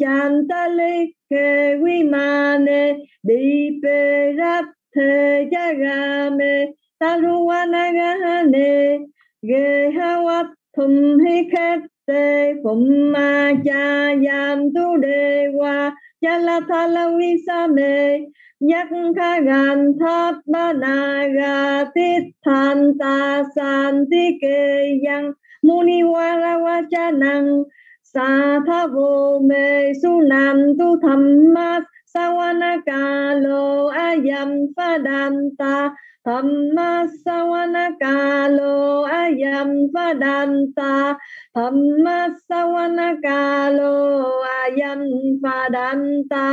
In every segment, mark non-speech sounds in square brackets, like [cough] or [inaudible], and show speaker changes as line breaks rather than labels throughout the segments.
Chantalike Vimane Diperate Jagame Taruanagahane Gehawatum Hikete Pummajayam Tudewa Jalatalavisame Nhắc kha gan thát ba na ga tít than ta san ti kê yang muni wa ra wa cha năng sa tha vô mê su nam tu tham ma, sa ca lo ayam pha đan ta. Tham ma, sa ca lo ayam pha đan ta. Tham ma, sa ca lo ayam pha đan ta.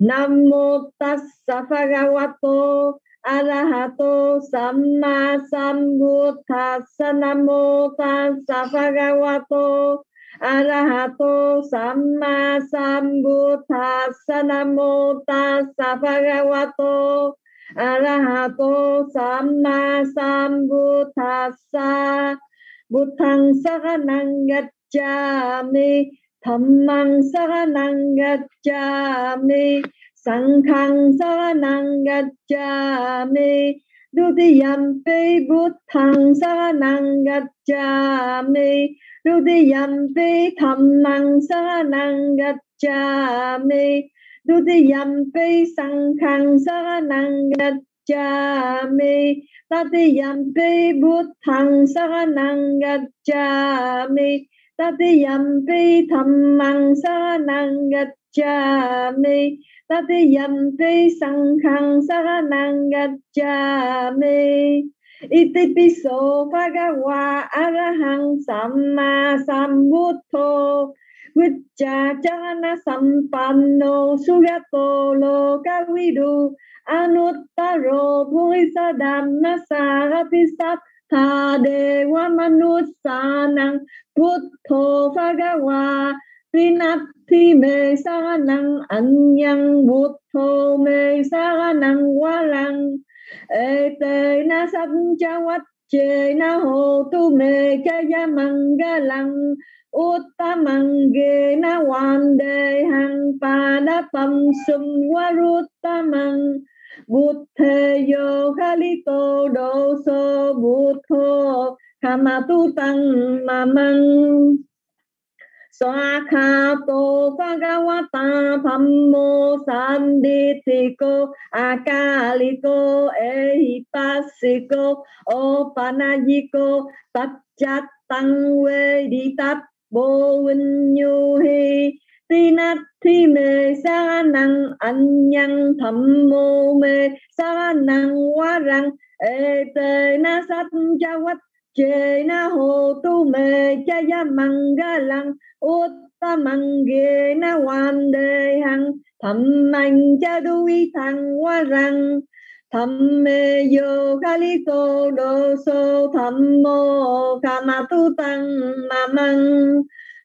Nam mô tassa bhagavato arahato samma sambuddhassa. Nam mô tassa bhagavato arahato samma sambuddhassa Nam tassa bhagavato. Arahato samma sambuddhassa Buddhang saranang gacchami Dhammang saranang gacchami Sanghang saranang gacchami Dutiyampi Buddhang saranang gacchami. Dutiyampi Dhammang saranang gacchami. Dutiyampi Sanghang saranang gacchami. Tatiyampi Buddhang saranang gacchami. Tatiyampi dhammang saranang gacchami. Tatiyampi sanghang saranang gacchami. Iti piso bhagawa arahang samma sambuddho Vicca chana sampanno sugato lokavidu Anuttaro purisadhamma sarapisat tha dewa putto bhagava Bhagawa Vinati me saranang anyang Buddho me saranang walang Ete na samjawat che na ho tu me kaya mangalang Uttamangge na wande hang padapam sum waruttamang Buddhe yo khalito doso Buddho kama tu tăng ma măng bhagavata thammo sanditiko akaliko ehipasiko opanayiko tachat tăng quê đi tắp bồ vinh nhu hi ti nát thi mê sa năng anh nhân thầm mô mê sa năng quá răng ê tê na sát cha quách chê na hồ tu mê cha ya manga lăng. Uttamangge na wan đề hang thầm mạnh cha đuôi thằng hoa răng. Thầm mê yo kali tô đô sô. Thầm mô kama tu tăng ma măng.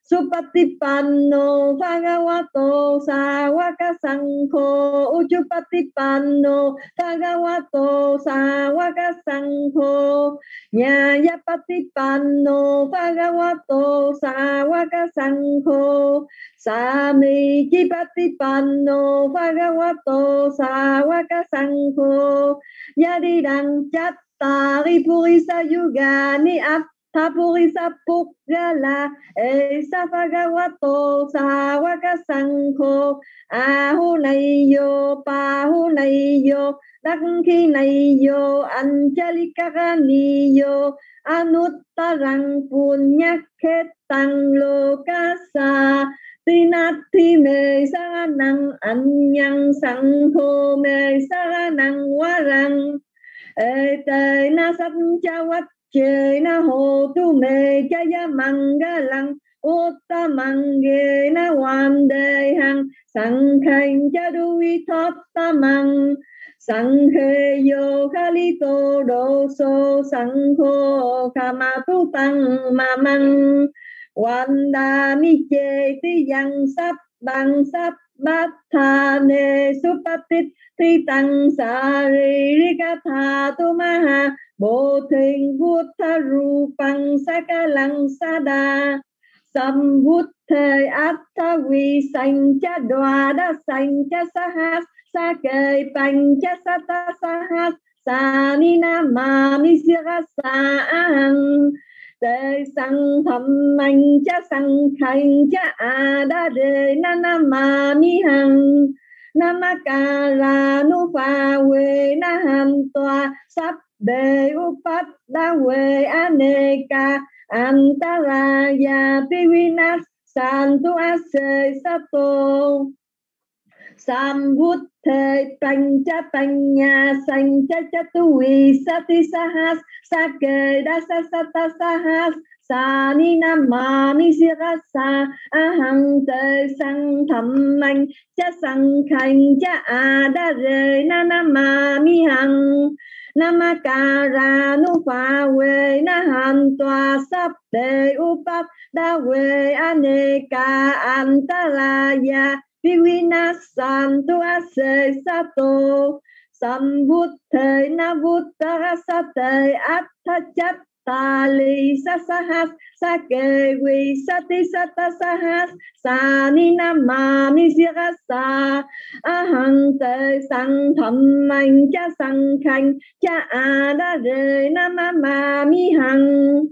Supatipanno Bhagavato Sawaka Sangho Uchupatipanno Bhagavato Sawaka Sangho Nyayapatipanno Bhagavato Sawaka Sangho Sami Kipatipanno Bhagavato Sawaka Sangho Yadidang Chattari Purisa Yugani Ap Tapurisa Pukgala Esa Bhagavato Sawaka Sangho Ahu này yo, Pahu này yo Đắc khi này yo. Anjalika Anuttarang Punya Ketang Lokasa Tinati me saranang anyang sangho me saranang warang. Ete na samjawat chế na hồ tu mê, cha ya mangalang uttamangena vandehang sangkhang jaduvi tattamang sanghe yogalito doso sangho kamatutang mamang vandami cheti yang sabbang sabbathane supatit tritang saririkatha tu ma ha. Bồ Thình Vút Tha Ru tu sa ca lăng sa đa Sam Vút Thề Át Tha Vi Sanh Cha Đoà Đa Sanh Cha sa hát sa ka tha Cha Sa Ta sa Hát sa Ni Na Ma vi Si Ra Sa sahas tê sang thầm mạnh cha sang khanh cha a đa đề na na ma mi hằng. Namakara nu pha we na Hàn toa sắp đề upat đa we aneka, antaraya pivinas santu ase sato Sambuddhe Pancha Panya Sancha Chatui Sati Sahas Sake Dasa Sata Sahas Sani sa, a hằng tê Sang Tham Anh, Cha Sang Khanh, Cha Ada Re mi Hằng Namakara Nu Pha We Na Han Toa Sap u Upat Da We Aneka Antaraya bút ase sato Sambuddhe navuttara sate attachat tali sasahas sa vi sati sata sahas sani namami sirasa ahang te sang thầm mạnh cha sang khanh, cha a da re namama mi hằng.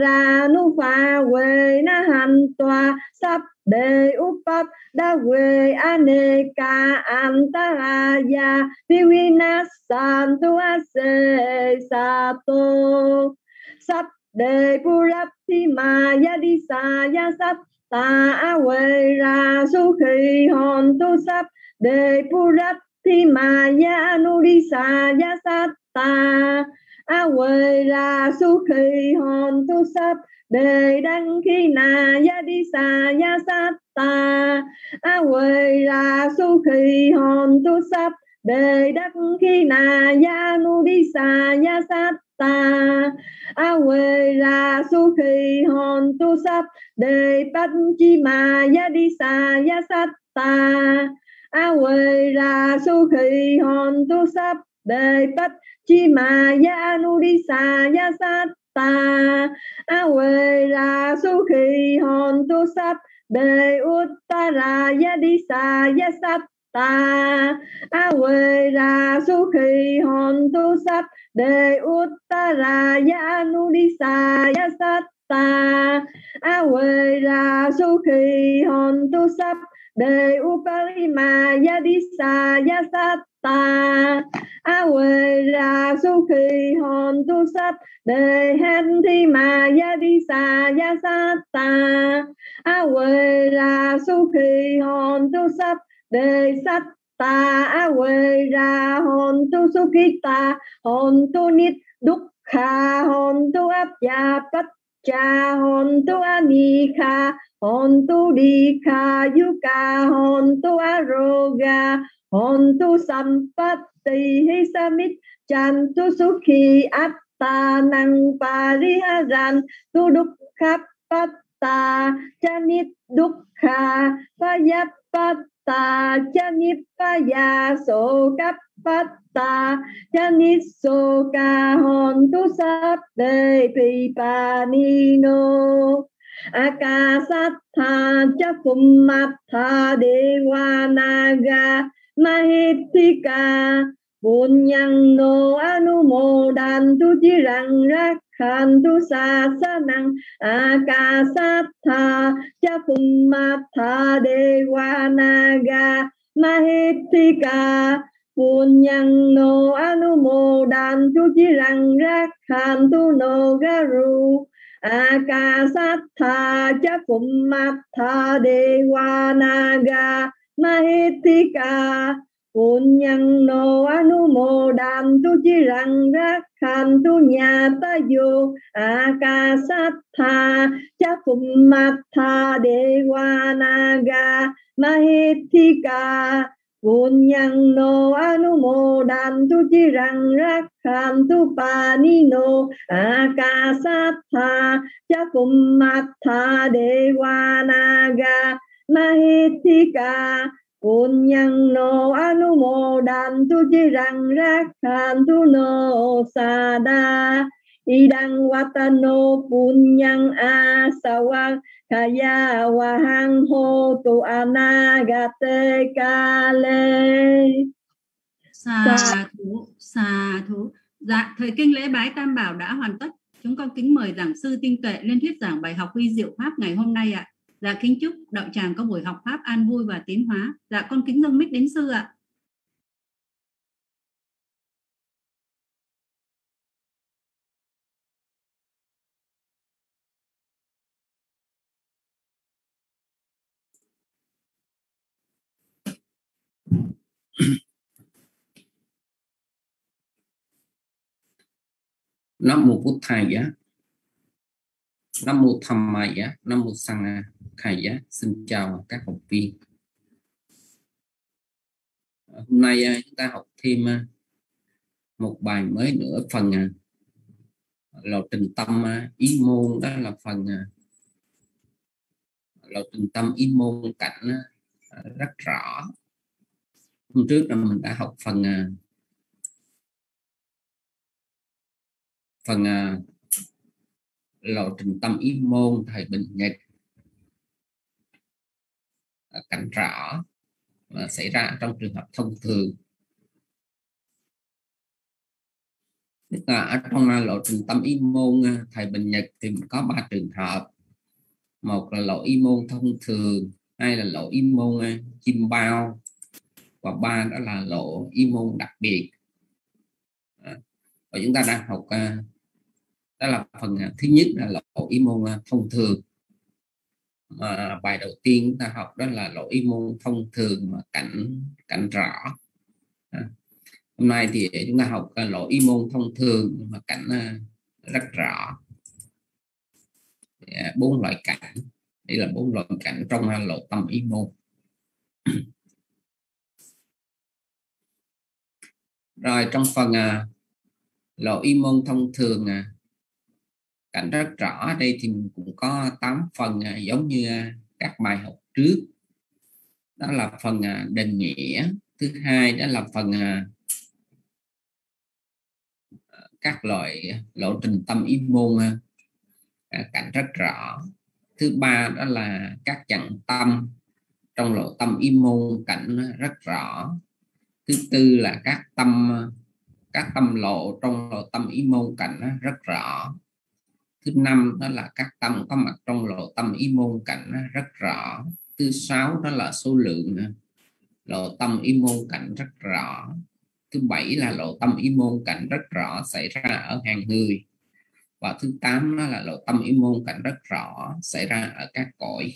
Ra nu pha we na han toa, sắp đề upat đa quê aneka antaraya vivinasantu ase sato sat đề purati maya đi sa ya sắp ta awe ra su khi hòn tu sat. Đề purati maya nu đi sa a sắp là ra su khi hòn tu sắp đề đăng khi nà ya đi sa ya sát ta. A quê ra su khi hòn tu sắp đề đăng khi nà ya nu đi sa ya sát ta. A quê ra su khi hòn tu sắp đề bắt chi mà ya đi sa ya sát ta. A quê ra su khi hòn tu sắp đề bắt chi ma ya nu đi sa ya sa ta a we ra su khi hòn tu sắp đề uttara ya đi sa ya sắp ta a we ra su khi hòn tu sắp đề uttara ya nu đi sa ya sắp ta a we ra su khi hòn tu sắp de uparima ya đi sa ya sắp ta. A ra tu sắp hen thi ma ya đi sa ya sát ta. A ra tu sắp đề sát ta. A ra hòn tu sukita hon tu nit đúc kha. Tu áp ya pat cha hòn tu ani kha hòn tu đi kha yu ka hòn tu aroga hòn tu sampatti hi samit chan tu sukhi áp ta năng pariharan tu dukkha patta chanit dukkha payapatta chanit paya so kapatta chanit so ka hon tu sap de pipanino akasattha cha ca, devanaga mahittika no anu modan tu jirang rakhan tu sasanang ma chapumatha devanaga mahitika Punyang anu modan tu jirang rakhan tu no garu akasatha chapumatha devanaga mahitika Punyang no anu mô đàm tu chi rằng ra hàm tu nhà ta yo tha cha pummattha dewanaga mahitika naga mahithika Punyang no anu mô đàm tu chi rằng rác tu pa ni no akasatha cha phum matha dewa naga mahithika Punyang no anu mô đàn tu chi rằng rác tu no sa đa. Idang watano punyang asawa kaya wahang ho tu anagate kale
Sa thú, sa thú. Dạ, thời kinh lễ bái Tam Bảo đã hoàn tất. Chúng con kính mời giảng sư Tinh Tuệ lên thuyết giảng bài học huy diệu pháp ngày hôm nay ạ. Dạ, kính chúc đạo tràng có buổi học pháp an vui và tiến hóa. Dạ, con kính dâng mic đến sư ạ. [coughs]
nam mô bút thầy giá. Nam mô tham mày giá. Nam mô sang thầy giá. Xin chào các học viên. À, hôm nay à, chúng ta học thêm à, một bài mới nữa, phần lộ trình tâm ý môn. Đó là phần lộ trình tâm, ý môn cảnh rất rõ hôm trước là mình đã học phần à, phần à, lộ trình tâm ý môn thời bình nhật. Cảnh rõ uh, xảy ra trong trường hợp thông thường. Tức là ở trong à, lộ trình tâm ý môn thời thầy bình nhật thì mình có ba trường hợp. Một là lộ y môn thông thường hai là lộ y môn chim bao và ba đó là lộ y môn đặc biệt. À, và chúng ta đang học à, đó là phần à, thứ nhất là lộ y môn thông thường. Mà bài đầu tiên chúng ta học đó là lộ y môn thông thường mà cảnh cảnh rõ. À. hôm nay thì chúng ta học lộ y môn thông thường mà cảnh rất rõ. Dạ, bốn loại cảnh. Đây là bốn loại cảnh trong lộ tâm y môn. Rồi trong phần à, lộ y môn thông thường à, cảnh rất rõ. Đây thì mình cũng có 8 phần à, giống như à, các bài học trước. Đó là phần à, định nghĩa. Thứ hai đó là phần à, các loại lộ trình tâm ý môn cảnh rất rõ. Thứ ba đó là các chặng tâm. Trong lộ tâm ý môn cảnh rất rõ thứ tư là các tâm các tâm lộ trong lộ tâm ý môn cảnh rất rõ. Thứ năm đó là các tâm có mặt trong lộ tâm ý môn cảnh rất rõ. Thứ sáu đó là số lượng lộ tâm ý môn cảnh rất rõ. Thứ bảy là lộ tâm ý môn cảnh rất rõ xảy ra ở hàng người. Và thứ tám đó là lộ tâm ý môn cảnh rất rõ xảy ra ở các cõi.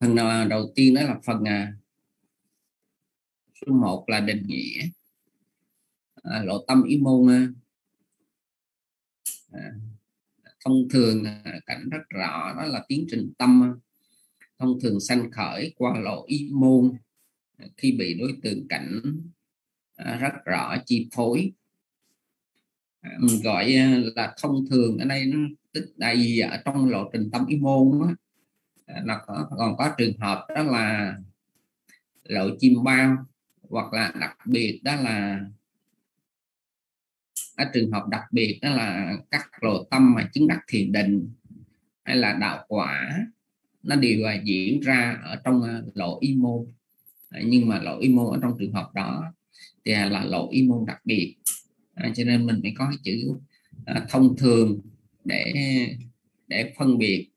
Phần nào đầu tiên đó là phần à, số 1 là định nghĩa à, lộ tâm ý môn à. à, thông thường à, cảnh rất rõ đó là tiến trình tâm à. thông thường sanh khởi qua lộ ý môn à, khi bị đối tượng cảnh à, rất rõ chi phối. À, mình gọi à, là thông thường ở đây nó tức là gì ở trong lộ trình tâm ý môn đó, nó có, còn có trường hợp đó là lộ chim bao hoặc là đặc biệt đó là ở trường hợp đặc biệt đó là các lộ tâm mà chứng đắc thiền định hay là đạo quả nó đều là diễn ra ở trong ờ, lộ y môn. Nhưng mà lộ y môn ở trong trường hợp đó thì là lộ y môn đặc biệt. À, cho nên mình phải có cái chữ à, thông thường để để phân biệt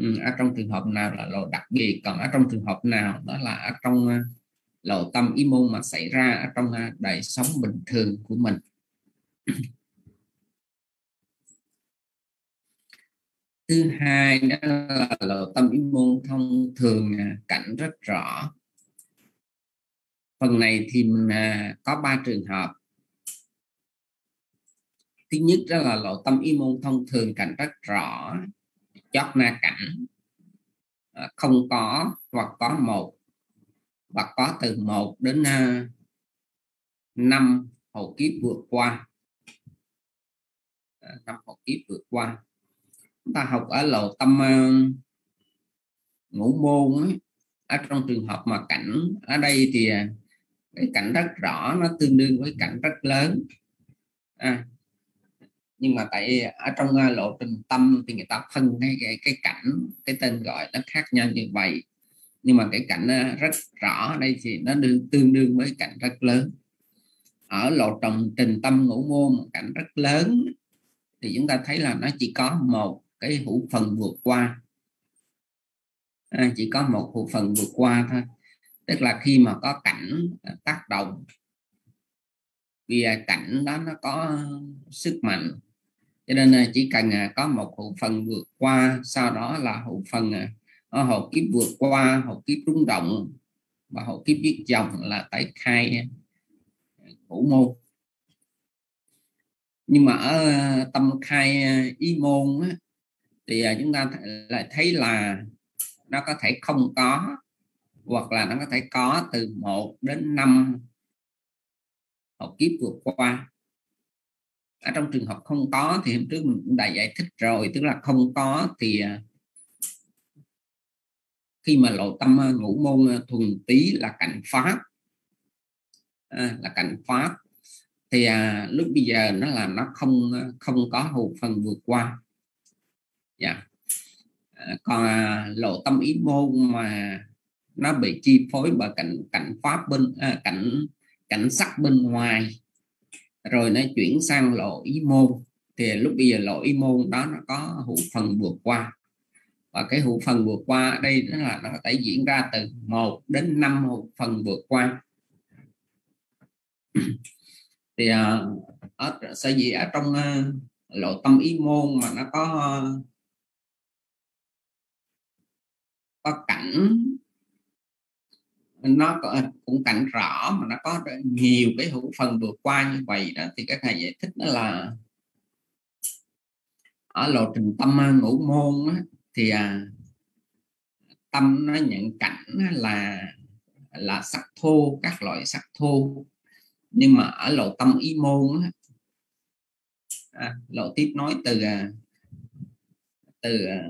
Ừ, ở trong trường hợp nào là lộ đặc biệt còn ở trong trường hợp nào đó là ở trong ờ, à, lộ tâm ý môn mà xảy ra ở trong ờ, đời sống bình thường của mình. [clears throat] Thứ hai đó là lộ tâm ý môn thông thường ờ, cảnh rất rõ. Phần này thì mình có ba trường hợp. Thứ nhất đó là lộ tâm ý môn thông thường cảnh rất rõ chót na cảnh. Ờ, không có hoặc có một và có từ 1 đến ờ, 5 hậu kiếp vượt qua. Ờ, năm hậu kiếp vượt qua. Chúng ta học ở lầu tâm ngũ môn ấy, ở trong trường hợp mà cảnh ở đây thì cái cảnh rất rõ nó tương đương với cảnh rất lớn. À, nhưng mà tại ở trong à, lộ trình tâm thì người ta phân cái, cái cái cảnh cái tên gọi nó khác nhau như vậy. Nhưng mà cái cảnh à, rất rõ đây thì nó đương, tương đương với cảnh rất lớn. Ở lộ trồng trình tâm ngũ môn một cảnh rất lớn thì chúng ta thấy là nó chỉ có một cái hữu phần vượt qua. À, chỉ có một hữu phần vượt qua thôi. Tức là khi mà có cảnh à, tác động vì cảnh đó nó có sức mạnh cho nên à, chỉ cần à, có một hữu phần vượt qua sau đó là hữu phần à, hộ kiếp vượt qua hộ kiếp rung động và hộ kiếp biết dòng là tái khai ngũ môn. Nhưng mà ở tâm khai y ý môn á, thì chúng ta lại thấy là nó có thể không có hoặc là nó có thể có từ 1 đến 5 học kiếp vượt qua ở trong trường hợp không có thì hôm trước mình cũng đã giải thích rồi tức là không có thì à, khi mà lộ tâm à, ngũ môn à, thuần tí là cảnh pháp à, là cảnh pháp thì à, lúc bây giờ nó là nó không không có hữu phần vượt qua. Dạ. À, còn à, lộ tâm ý môn mà nó bị chi phối bởi cảnh cảnh pháp bên à, cảnh cảnh sắc bên ngoài rồi nó chuyển sang lỗi ý môn. Thì lúc bây giờ lỗi ý môn đó nó có hữu phần vượt qua. Và cái hữu phần vượt qua đây đó là nó có thể diễn ra từ 1 đến 5 hữu phần vượt qua. [clears throat] Thì ờ, ở sở dĩ ở trong uh, lộ tâm ý môn mà nó có uh, có cảnh nó có, cũng cảnh rõ mà nó có nhiều cái hữu phần vượt qua như vậy đó thì các thầy giải thích đó là ở lộ trình tâm ngũ môn á, thì à, tâm nó nhận cảnh là là sắc thô các loại sắc thô. Nhưng mà ở lộ tâm ý môn á, à, lộ tiếp nói từ à, từ à,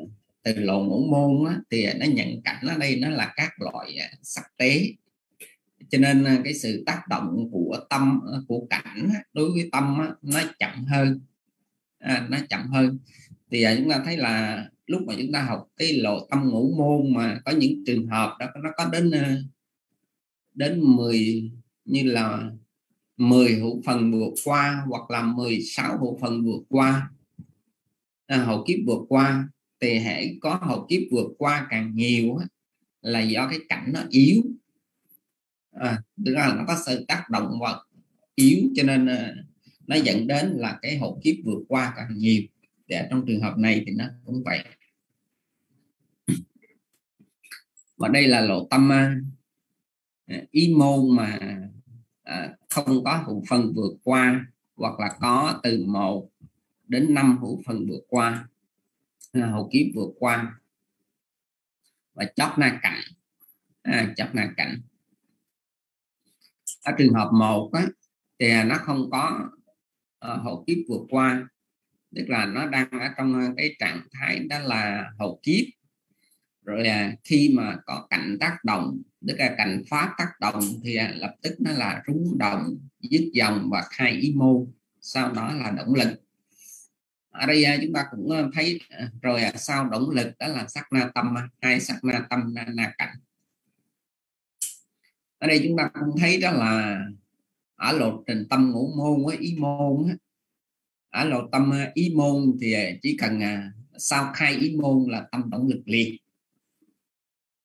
từ lộ ngũ môn á, thì nó nhận cảnh ở đây nó là các loại à, sắc tế. Cho nên à, cái sự tác động của tâm à, của cảnh đối với tâm nó chậm hơn. À, nó chậm hơn. Thì chúng ta thấy là lúc mà chúng ta học cái lộ tâm ngũ môn mà có những trường hợp đó nó có đến đến 10 như là 10 hữu phần vượt qua hoặc là 16 hữu phần vượt qua à, hậu kiếp vượt qua thì hãy có hậu kiếp vượt qua càng nhiều là do cái cảnh nó yếu. À, tức là nó có sự tác động vật yếu cho nên à, nó dẫn đến là cái hậu kiếp vượt qua càng nhiều. Để trong trường hợp này thì nó cũng vậy. Và đây là lộ tâm à, ý môn mà à, không có hữu phần vượt qua hoặc là có từ 1 đến 5 hữu phần vượt qua. Ờ, hậu kiếp vượt qua. Và chót na cảnh à, chót na cảnh ở trường hợp một á, thì nó không có ờ, uh, hậu kiếp vượt qua. Tức là nó đang ở trong ờ, cái trạng thái đó là hậu kiếp. Rồi à, khi mà có cảnh tác động tức là cảnh pháp tác động thì à, lập tức nó là rung động dứt dòng và khai ý mô. Sau đó là động lực ở đây à, chúng ta cũng ờ, thấy ờ, rồi à, sau động lực đó là sắc na tâm à, hai sắc na tâm na, na cảnh. Ở đây chúng ta cũng thấy đó là ở lộ trình tâm ngũ môn với ý môn ở lộ tâm ý môn thì chỉ cần sau khai ý môn là tâm động lực liệt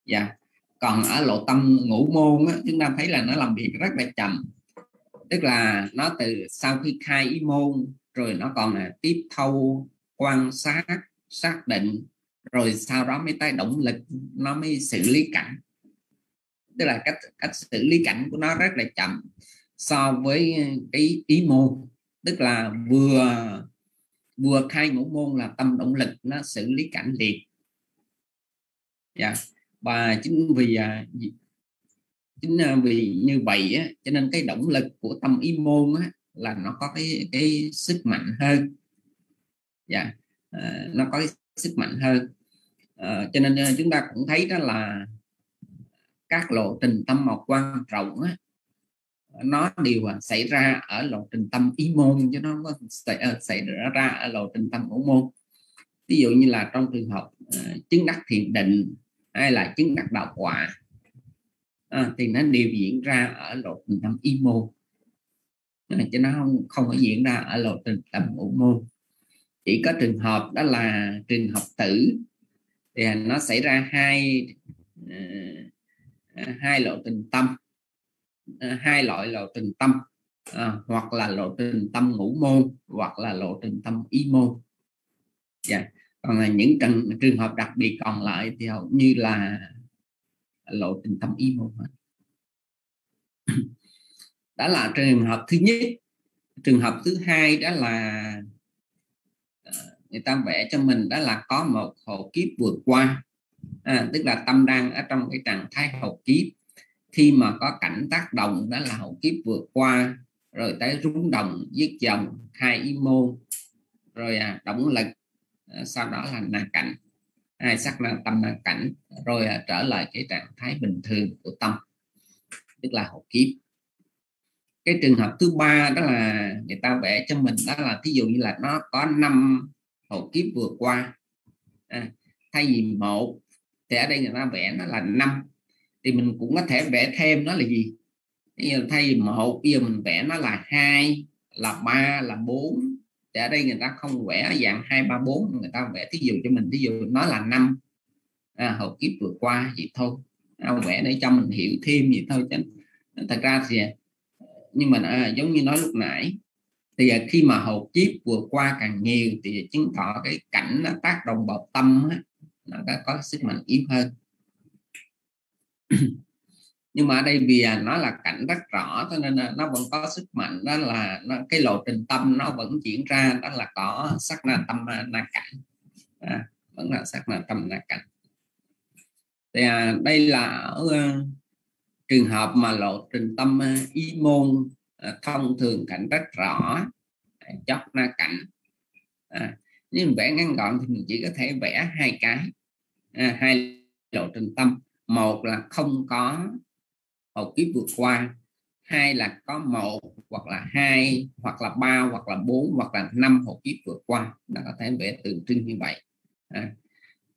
dạ. Còn ở lộ tâm ngũ môn á, chúng ta thấy là nó làm việc rất là chậm. Tức là nó từ sau khi khai ý môn rồi nó còn là tiếp thâu quan sát xác định rồi sau đó mới tới động lực nó mới xử lý cảnh. Tức là cách cách xử lý cảnh của nó rất là chậm so với cái ý môn. Tức là vừa vừa khai ngũ môn là tâm động lực nó xử lý cảnh liền. Dạ. Yeah và chính vì à, chính à, vì như vậy á, cho nên cái động lực của tâm ý môn á, là nó có cái cái sức mạnh hơn. Dạ à, nó có cái sức mạnh hơn. À, cho nên ờ, chúng ta cũng thấy đó là các lộ trình tâm một quan trọng á, nó đều xảy ra ở lộ trình tâm ý môn chứ nó không có xảy, xảy ra ở lộ trình tâm ngũ môn. Ví dụ như là trong trường hợp uh, chứng đắc thiền định hay là chứng đắc đạo quả à, thì nó đều diễn ra ở lộ trình tâm ý môn chứ nó không không có diễn ra ở lộ trình tầm ngũ môn chỉ có trường hợp đó là trường hợp tử. Thì nó xảy ra hai ờ, ờ, hai lộ trình tâm. Ờ, hai loại lộ trình tâm. À, hoặc là lộ trình tâm ngũ môn hoặc là lộ trình tâm ý môn. Yeah. Dạ. còn là những trường, trường hợp đặc biệt còn lại thì hầu như là lộ trình tâm ý môn đó là trường hợp thứ nhất. Trường hợp thứ hai đó là ờ, người ta vẽ cho mình đó là có một hộ kiếp vượt qua. À, tức là tâm đang ở trong cái trạng thái hộ kiếp. Khi mà có cảnh tác động đó là hộ kiếp vượt qua rồi tới rúng động giết dòng hai y môn rồi à, động lực à, sau đó là na cảnh. Hai sắc là tâm na cảnh rồi à, trở lại cái trạng thái bình thường của tâm tức là hộ kiếp cái trường hợp thứ ba đó là người ta vẽ cho mình đó là thí dụ như là nó có năm hậu kiếp vừa qua. À, thay vì một thì ở đây người ta vẽ nó là năm. Thì mình cũng có thể vẽ thêm nó là gì? Bây giờ thay vì một bây giờ mình vẽ nó là hai là ba là bốn. Thì ở đây người ta không vẽ dạng hai ba bốn người ta vẽ thí dụ cho mình thí dụ nó là năm. À, hậu kiếp vừa qua vậy thôi. À, vẽ để cho mình hiểu thêm vậy thôi chứ. Thật ra thì nhưng mà à, giống như nói lúc nãy thì à, khi mà hột kiếp vượt qua càng nhiều thì chứng tỏ cái cảnh nó tác động vào tâm á, nó có, có sức mạnh yếu hơn. [clears throat] Nhưng mà ở đây vì à, nó là cảnh rất rõ cho nên à, nó vẫn có sức mạnh đó là nó, cái lộ trình tâm nó vẫn diễn ra đó là có sắc na tâm à, na cảnh. À, vẫn là sắc na tâm na cảnh. Thì à, đây là ở à, trường hợp mà lộ trình tâm ý y môn à, thông thường cảnh rất rõ à, chót na cảnh à, nhưng vẽ ngắn gọn thì mình chỉ có thể vẽ hai cái à, hai lộ trình tâm. Một là không có hậu kiếp vượt qua hai là có một hoặc là hai hoặc là ba hoặc là bốn hoặc là năm hậu kiếp vượt qua. Là có thể vẽ tượng trưng như vậy à,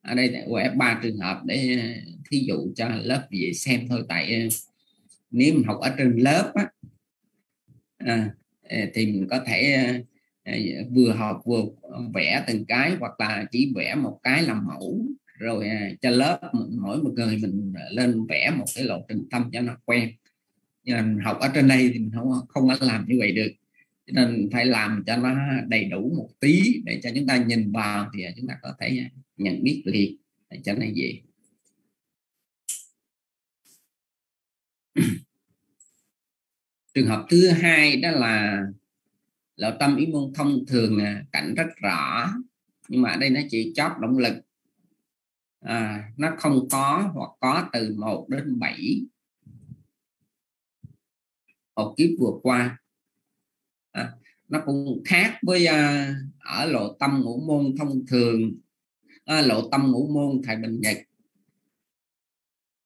ở đây vẽ ba trường hợp để ờ, thí dụ cho lớp về xem thôi. Tại ờ, nếu mình học ở trên lớp á, à, thì mình có thể vừa học vừa vẽ từng cái hoặc là chỉ vẽ một cái làm mẫu. Rồi cho lớp mỗi một người mình lên vẽ một cái lộ trình tâm cho nó quen. Nhưng mà học ở trên đây thì mình không không có làm như vậy được cho nên phải làm cho nó đầy đủ một tí để cho chúng ta nhìn vào thì chúng ta có thể nhận biết liền. Để cho nó dễ. [clears throat] Trường hợp thứ hai đó là lão tâm ý môn thông thường à, cảnh rất rõ nhưng mà ở đây nó chỉ chót động lực. À, nó không có hoặc có từ 1 đến 7 một kiếp vừa qua nó cũng khác với à, ở lộ tâm ngũ môn thông thường. À, lộ tâm ngũ môn thầy bình nhật.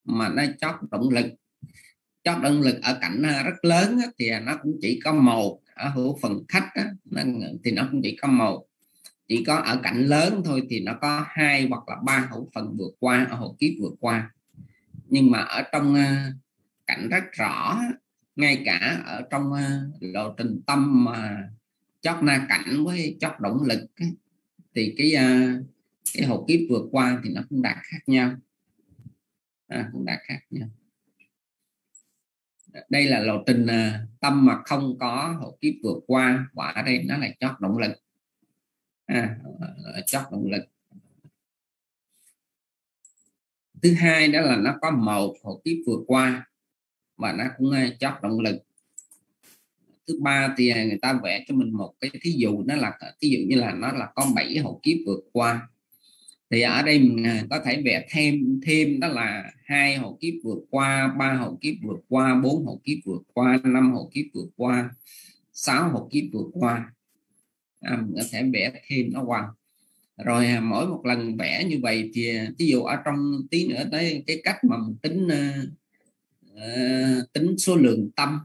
Mà nó chót động lực. Chót động lực ở cảnh à, rất lớn thì nó cũng chỉ có một ở hữu phần khách thì nó cũng chỉ có một. Chỉ có ở cảnh lớn thôi thì nó có hai hoặc là ba hữu phần vượt qua ở hộ kiếp vượt qua. Nhưng mà ở trong à, cảnh rất rõ ngay cả ở trong ờ, lộ trình tâm mà chót na cảnh với chót động lực thì cái ờ, cái hộ kiếp vượt qua thì nó cũng đạt khác nhau. À, cũng đạt khác nhau. Đây là lộ trình ờ, tâm mà không có hộ kiếp vượt qua quả đây nó là chót động lực. À, chót động lực. Thứ hai đó là nó có một hộ kiếp vượt qua và nó cũng chót động lực. Thứ ba thì à, người ta vẽ cho mình một cái thí dụ nó là ờ, thí dụ như là nó là con bảy hậu kiếp vượt qua. Thì ở đây mình à, có thể vẽ thêm thêm đó là hai hậu kiếp vượt qua ba hậu kiếp vượt qua bốn hậu kiếp vượt qua năm hậu kiếp vượt qua sáu hậu kiếp vượt qua. À, mình có thể vẽ thêm nó qua. Rồi à, mỗi một lần vẽ như vậy thì ví dụ ở trong tí nữa tới cái cách mà mình tính uh, tính số lượng tâm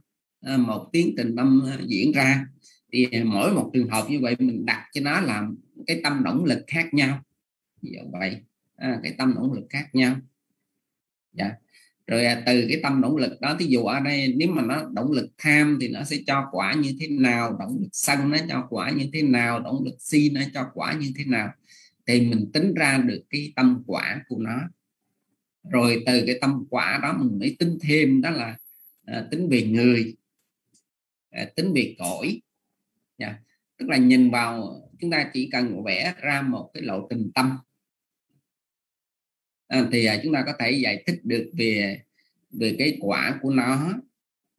uh, một tiếng tình tâm uh, diễn ra. Thì mỗi một trường hợp như vậy mình đặt cho nó làm cái tâm động lực khác nhau. Như vậy à, cái tâm động lực khác nhau. Dạ. Rồi à, từ cái tâm động lực đó thí dụ ở đây nếu mà nó động lực tham thì nó sẽ cho quả như thế nào động lực sân nó cho quả như thế nào động lực si nó cho quả như thế nào. Thì mình tính ra được cái tâm quả của nó rồi từ cái tâm quả đó mình mới tính thêm đó là à, tính về người à, tính về cõi. Yeah. Tức là nhìn vào chúng ta chỉ cần vẽ ra một cái lộ trình tâm. À, thì à, chúng ta có thể giải thích được về về cái quả của nó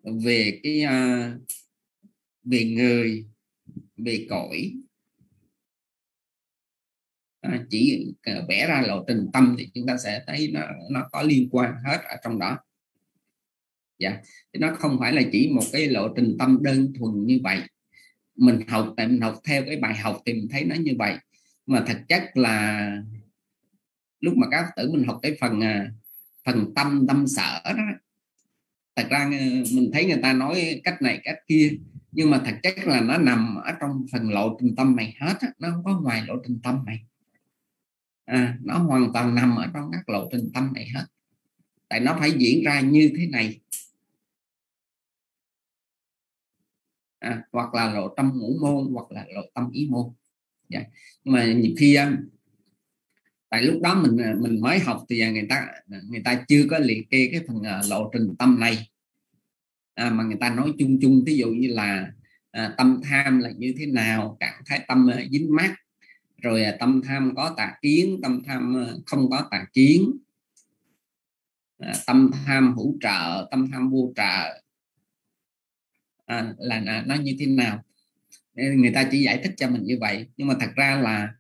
về cái à, về người về cõi. Ờ, chỉ vẽ ra lộ trình tâm thì chúng ta sẽ thấy nó nó có liên quan hết ở trong đó. Dạ. Thì nó không phải là chỉ một cái lộ trình tâm đơn thuần như vậy. Mình học tại mình học theo cái bài học thì mình thấy nó như vậy. Mà thật chất là lúc mà các tử mình học cái phần à, phần tâm tâm sở đó, thật ra ờ, mình thấy người ta nói cách này cách kia, nhưng mà thật chất là nó nằm ở trong phần lộ trình tâm này hết nó không có ngoài lộ trình tâm này à, nó hoàn toàn nằm ở trong các lộ trình tâm này hết tại nó phải diễn ra như thế này à, hoặc là lộ tâm ngũ môn hoặc là lộ tâm ý môn yeah. Dạ. nhưng mà nhiều khi à, tại lúc đó mình à, mình mới học thì à, người ta người ta chưa có liệt kê cái phần lộ trình tâm này à, mà người ta nói chung chung ví dụ như là à, tâm tham là như thế nào trạng thái tâm dính mát rồi à, tâm tham có tà kiến tâm tham ờ, không có tà kiến. À, tâm tham hữu trợ tâm tham vô trợ. À, là, là nó như thế nào? Người ta chỉ giải thích cho mình như vậy. Nhưng mà thật ra là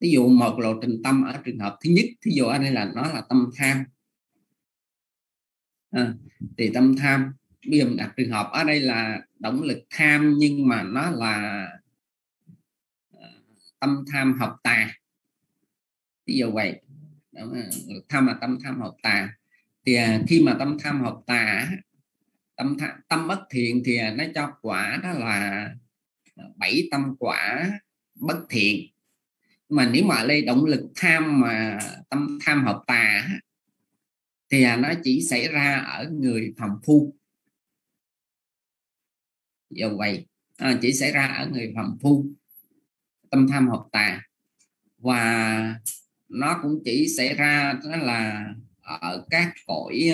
ví dụ một lộ trình tâm ở trường hợp thứ nhất thí dụ ở đây là nó là tâm tham. À, thì tâm tham bây giờ mình đặt trường hợp ở đây là động lực tham nhưng mà nó là tâm tham học tà. Ví dụ vậy. Tham là tâm tham học tà. Thì à, khi mà tâm tham học tà tâm tham, tâm bất thiện thì à, nó cho quả đó là à, bảy tâm quả bất thiện. Mà nếu mà lấy động lực tham mà tâm tham học tà thì nó chỉ xảy ra ở người phàm phu. Do vậy. À, chỉ xảy ra ở người phàm phu tâm tham hợp tà và nó cũng chỉ xảy ra đó là ở các cõi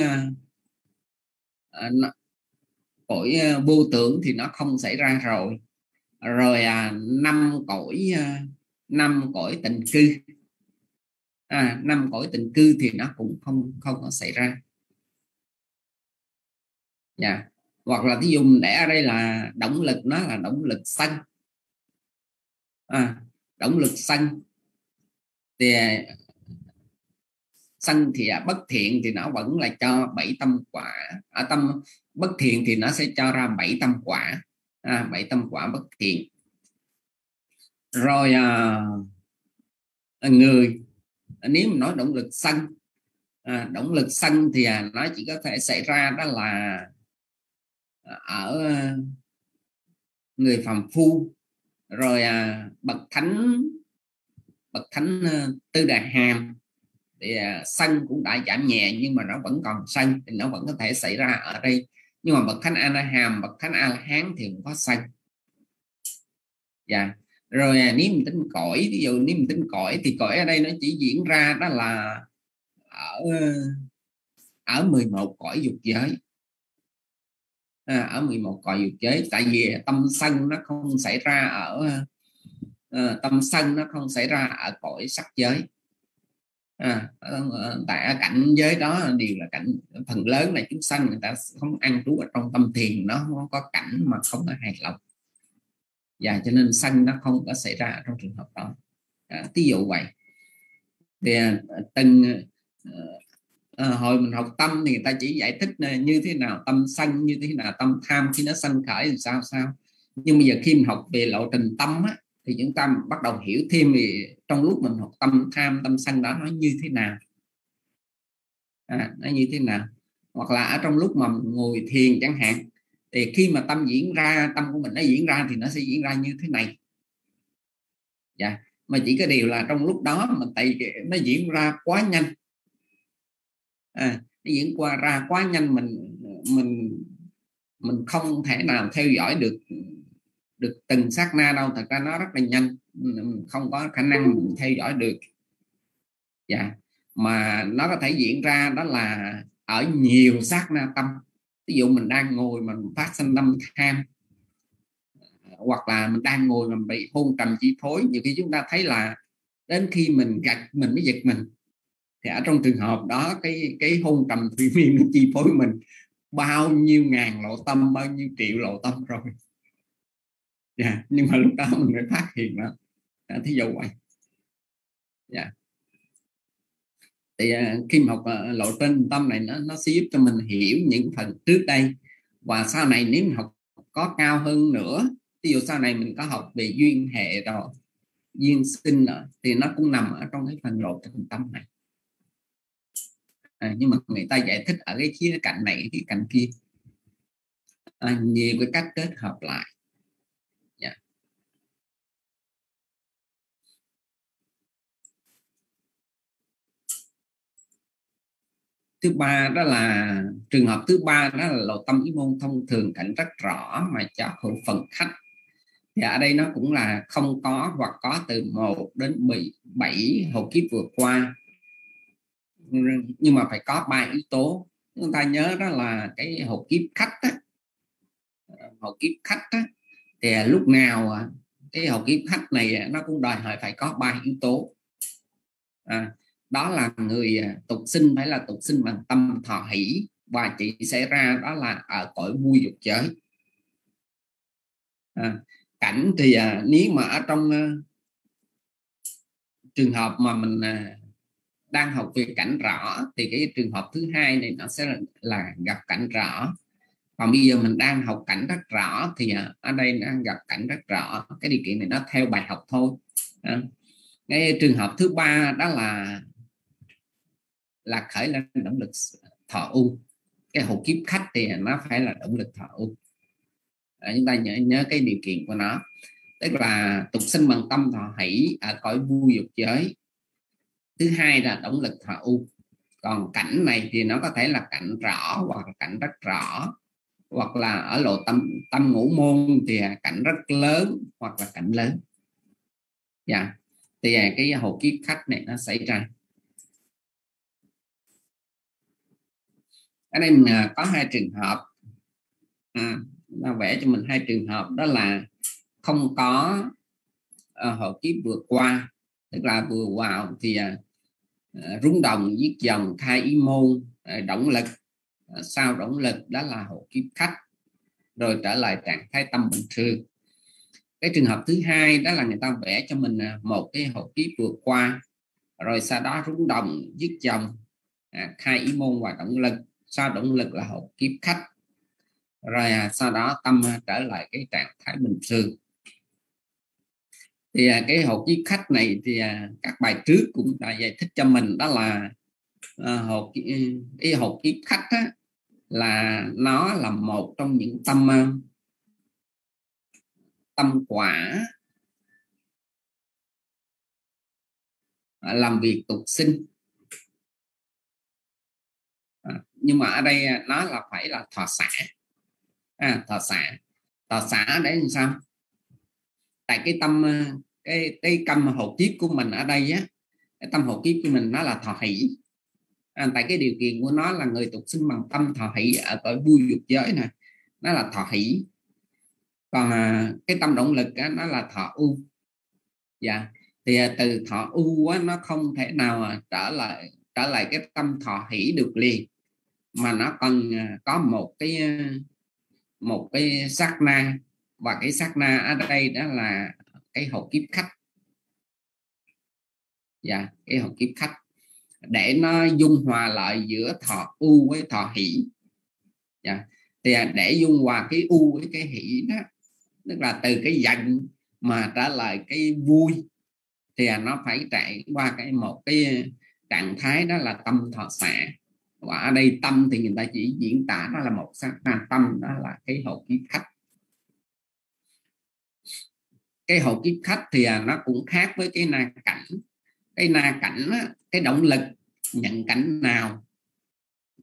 uh, cõi uh, vô tưởng thì nó không xảy ra rồi. Rồi à, năm cõi uh, năm cõi tình cư. À, năm cõi tình cư thì nó cũng không không có xảy ra. Dạ. Yeah. hoặc là ví dụ để ở đây là động lực nó là động lực xanh à, động lực xanh thì à, xanh thì à, bất thiện thì nó vẫn là cho bảy tâm quả. Ở tâm bất thiện thì nó sẽ cho ra bảy tâm quả. À, bảy tâm quả bất thiện. Rồi à, người. Nếu mà nói động lực xanh à, động lực xanh thì à, nó chỉ có thể xảy ra đó là ở người phàm phu rồi à, bậc thánh bậc thánh uh, tư đà hàm thì à, sân cũng đã giảm nhẹ nhưng mà nó vẫn còn sân thì nó vẫn có thể xảy ra ở đây. Nhưng mà bậc thánh a la hàm bậc thánh a la hán thì cũng có sân. Dạ. Rồi à, nếu mình tính cõi ví dụ nếu mình tính cõi thì cõi ở đây nó chỉ diễn ra đó là ở ờ, ở 11 cõi dục giới à, ở 11 cõi dục giới tại vì tâm sân nó không xảy ra ở à, tâm sân nó không xảy ra ở cõi sắc giới. À, ờ, ờ, tại cảnh giới đó đều là cảnh phần lớn là chúng sanh người ta không ăn trú ở trong tâm thiền nó không có cảnh mà không có hài lòng. Và cho nên sân nó không có xảy ra trong trường hợp đó. À, ví dụ vậy thì từng à, hồi mình học tâm thì người ta chỉ giải thích ờ, như thế nào tâm sanh như thế nào tâm tham khi nó sanh khởi thì sao sao? Nhưng bây giờ khi mình học về lộ trình tâm á, thì chúng ta bắt đầu hiểu thêm về trong lúc mình học tâm tham tâm sanh đó nó như thế nào. À, nó như thế nào? Hoặc là ở trong lúc mà ngồi thiền chẳng hạn thì khi mà tâm diễn ra tâm của mình nó diễn ra thì nó sẽ diễn ra như thế này. Dạ mà chỉ có điều là trong lúc đó mình tại nó diễn ra quá nhanh à, nó diễn qua ra quá nhanh mình mình mình không thể nào theo dõi được được từng sát na đâu. Thật ra nó rất là nhanh mình không có khả năng theo dõi được. Dạ mà nó có thể diễn ra đó là ở nhiều sát na tâm. Ví dụ mình đang ngồi mình phát sinh tâm tham hoặc là mình đang ngồi mình bị hôn trầm chi phối nhiều khi chúng ta thấy là đến khi mình gạch mình mới giật mình thì ở trong trường hợp đó cái cái hôn trầm thủy miên nó chi phối mình bao nhiêu ngàn lộ tâm bao nhiêu triệu lộ tâm rồi yeah. Dạ, nhưng mà lúc đó mình mới phát hiện đó à, thí dụ vậy yeah. Dạ. thì à, khi mà học à, lộ trình tâm này nó nó sẽ giúp cho mình hiểu những phần trước đây và sau này nếu mình học có cao hơn nữa ví dụ sau này mình có học về duyên hệ rồi duyên sinh rồi, thì nó cũng nằm ở trong cái phần lộ trình tâm này à, nhưng mà người ta giải thích ở cái khía cạnh này cái cạnh kia. À, nhiều cái cách kết hợp lại. Yeah. Thứ ba đó là trường hợp thứ ba đó là lộ tâm ý môn thông thường cảnh rất rõ mà cho hữu phần khách. Thì ở đây nó cũng là không có hoặc có từ 1 đến 7 hậu kiếp vừa qua nhưng mà phải có ba yếu tố. Chúng ta nhớ đó là cái hộp kiếp khách á. Hộp kiếp khách á. Thì lúc nào à, cái hộp kiếp khách này à, nó cũng đòi hỏi phải có ba yếu tố. À, đó là người à, tục sinh phải là tục sinh bằng tâm thọ hỷ. Và chỉ xảy ra đó là ở cõi vui dục giới. À, cảnh thì à, nếu mà ở trong à, trường hợp mà mình à, đang học về cảnh rõ thì cái trường hợp thứ hai này nó sẽ là, là gặp cảnh rõ. Còn bây giờ mình đang học cảnh rất rõ thì à, ở đây đang gặp cảnh rất rõ. Cái điều kiện này nó theo bài học thôi. À, cái trường hợp thứ ba đó là là khởi lên động lực thọ u. Cái hộp kiếp khách thì nó phải là động lực thọ u. À, chúng ta nhớ nhớ cái điều kiện của nó. Tức là tục sinh bằng tâm thọ hỷ ở cõi vui dục giới thứ hai là động lực thọ u còn cảnh này thì nó có thể là cảnh rõ hoặc là cảnh rất rõ. Hoặc là ở lộ tâm tâm ngũ môn thì cảnh rất lớn hoặc là cảnh lớn. Dạ. Thì à, cái hồ kiếp khách này nó xảy ra. Ở đây mình à, có hai trường hợp. À, nó vẽ cho mình hai trường hợp. Đó là không có uh, à, hộ kiếp vượt qua. Tức là vừa vào thì uh, Ờ, rung đồng giết dòng khai ý môn ờ, động lực. Ờ, sau động lực đó là hộ kiếp khách, rồi trở lại trạng thái tâm bình thường. Cái trường hợp thứ hai đó là người ta vẽ cho mình một cái hộ kiếp vượt qua, rồi sau đó rung đồng giết dòng à, khai ý môn và động lực. Sau động lực là hộ kiếp khách, rồi à, sau đó tâm trở lại cái trạng thái bình thường thì à, cái hộp kiếp khách này thì à, các bài trước cũng đã giải thích cho mình đó là à, hộp ừ, cái hộp kiếp khách á, là nó là một trong những tâm à, tâm quả à, làm việc tục sinh. À, nhưng mà ở đây à, nó là phải là thọ xã à, thọ xã thọ xã để làm sao? Tại cái tâm cái cái tâm hộ kiếp của mình ở đây á cái tâm hộ kiếp của mình nó là thọ hỷ. À, tại cái điều kiện của nó là người tục sinh bằng tâm thọ hỷ ở cõi vui dục giới này nó là thọ hỷ. Còn à, cái tâm động lực á, nó là thọ u. Dạ thì à, từ thọ u á, nó không thể nào à, trở lại trở lại cái tâm thọ hỷ được liền. Mà nó cần à, có một cái à, một cái sát na. Và cái sát na ở đây đó là cái hộp kiếp khách. Dạ cái hộp kiếp khách. Để nó dung hòa lại giữa thọ u với thọ hỷ. Dạ thì để dung hòa cái u với cái hỷ đó tức là từ cái giận mà trả lại cái vui thì nó phải trải qua cái một cái trạng thái đó là tâm thọ xả, và ở đây tâm thì người ta chỉ diễn tả đó là một sắc tâm đó là cái hộ kiếp khách cái hộ kiếp khách thì à, nó cũng khác với cái na cảnh. Cái na cảnh á, cái động lực nhận cảnh nào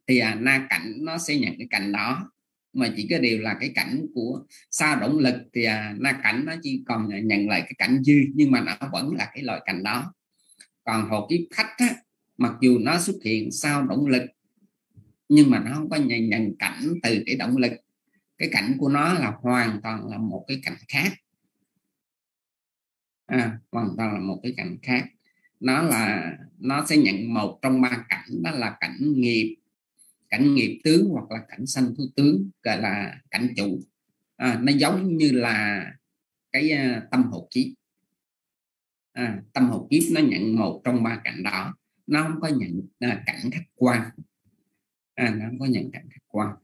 thì à, na cảnh nó sẽ nhận cái cảnh đó. Mà chỉ có điều là cái cảnh của sao động lực thì à, na cảnh nó chỉ còn nhận lại cái cảnh dư nhưng mà nó vẫn là cái loại cảnh đó. Còn hộ kiếp khách á, mặc dù nó xuất hiện sau động lực nhưng mà nó không có nhận, nhận cảnh từ cái động lực. Cái cảnh của nó là hoàn toàn là một cái cảnh khác à, hoàn toàn là một cái cảnh khác. Nó là nó sẽ nhận một trong ba cảnh đó là cảnh nghiệp cảnh nghiệp tướng hoặc là cảnh sanh thứ tướng gọi là cảnh chủ. À, nó giống như là cái uh, tâm hộ kiếp. À, tâm hộ kiếp nó nhận một trong ba cảnh đó. Nó không có nhận uh, cảnh khách quan. À, nó không có nhận cảnh khách quan.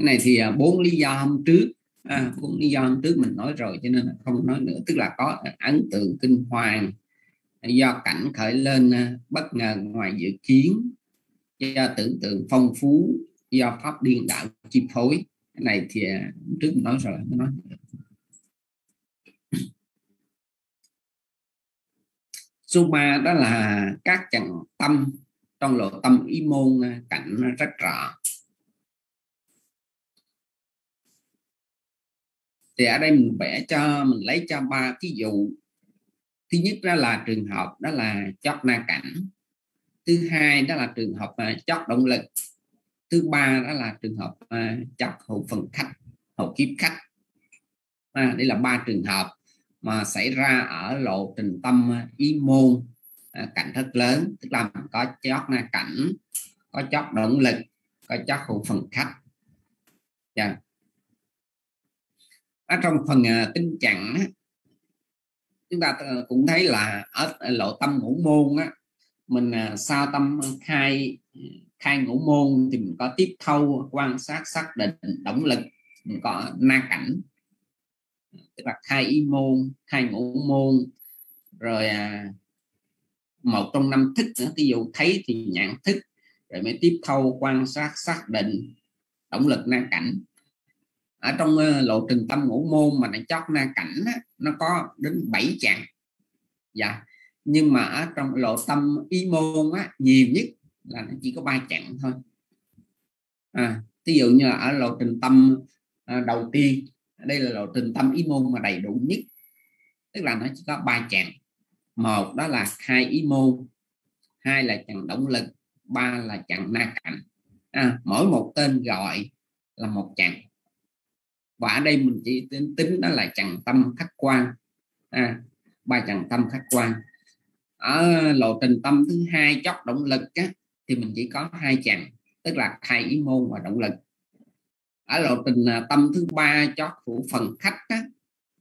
Cái này thì à, bốn lý do hôm trước à, bốn lý do hôm trước mình nói rồi cho nên không nói nữa. Tức là có ấn tượng kinh hoàng do cảnh khởi lên à, bất ngờ ngoài dự kiến do tưởng tượng phong phú do pháp điên đạo chi phối. Cái này thì à, trước mình nói rồi mới nói số 3 đó là các trận tâm trong lộ tâm ý môn cảnh rất rõ. Thì ở đây mình vẽ cho mình lấy cho ba ví dụ. Thứ nhất đó là trường hợp đó là chót na cảnh. Thứ hai đó là trường hợp uh, chót động lực. Thứ ba đó là trường hợp uh, chót hậu phần khách hậu kiếp khách. À, đây là ba trường hợp mà xảy ra ở lộ trình tâm à, ý môn à, cảnh rất lớn. Tức là có chót na cảnh có chót động lực có chót hậu phần khách. Yeah. Ở trong phần à, tinh chặn chúng ta ờ, cũng thấy là ở ờ, lộ tâm ngũ môn á mình à, sao tâm khai khai ngũ môn thì mình có tiếp thâu quan sát xác định động lực mình có na cảnh. Tức là khai y môn khai ngũ môn rồi à, một trong năm thức nữa ví dụ thấy thì nhãn thức rồi mới tiếp thâu quan sát xác định động lực na cảnh ở trong ờ, lộ trình tâm ngũ môn mà nó chót na cảnh á, nó có đến 7 chặng dạ nhưng mà ở trong lộ tâm y môn á, nhiều nhất là nó chỉ có ba chặng thôi. À, ví dụ như là ở lộ trình tâm ờ, đầu tiên đây là lộ trình tâm ý môn mà đầy đủ nhất. Tức là nó chỉ có ba chặng một đó là khai ý môn. Hai là chặng động lực. Ba là chặng na cảnh. À, mỗi một tên gọi là một chặng và ở đây mình chỉ tính, tính đó là trần tâm khách quan. À, ba trần tâm khách quan. Ở lộ trình tâm thứ hai chót động lực á, thì mình chỉ có hai chàng tức là hai ý môn và động lực. Ở lộ trình à, tâm thứ ba chót hữu phần khách á,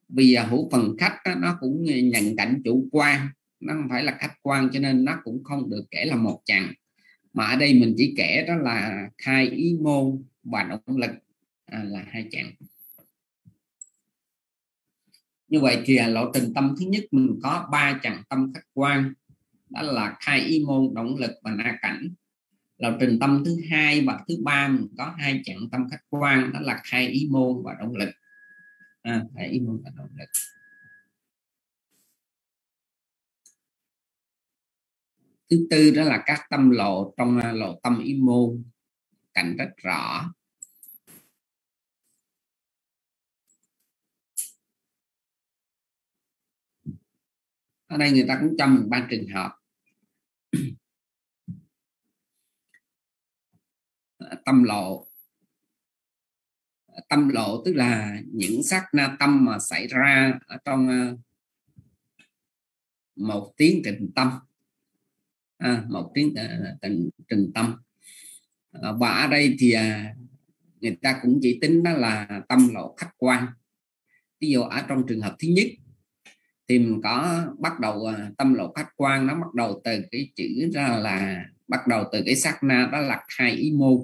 vì hữu phần khách á, nó cũng nhận cảnh chủ quan. Nó không phải là khách quan cho nên nó cũng không được kể là một chàng mà ở đây mình chỉ kể đó là khai ý môn và động lực à, là hai chàng như vậy thì à, lộ trình tâm thứ nhất mình có ba chặng tâm khách quan đó là khai y môn động lực và na cảnh. Lộ trình tâm thứ hai và thứ ba mình có hai chặng tâm khách quan đó là khai ý môn và động lực. À, khai ý môn và động lực. Thứ tư đó là các tâm lộ trong à, lộ tâm ý môn cảnh rất rõ. Ở đây người ta cũng cho mình ba trường hợp. [clears throat] Tâm lộ. Tâm lộ tức là những sắc na tâm mà xảy ra ở trong ờ, một tiếng trình tâm. À, một tiếng ờ, trình trình tâm. Ờ, và ở đây thì à, người ta cũng chỉ tính đó là tâm lộ khách quan. Ví dụ ở trong trường hợp thứ nhất thì mình có bắt đầu à, tâm lộ khách quan nó bắt đầu từ cái chữ ra là bắt đầu từ cái sắc na đó là hai ý môn.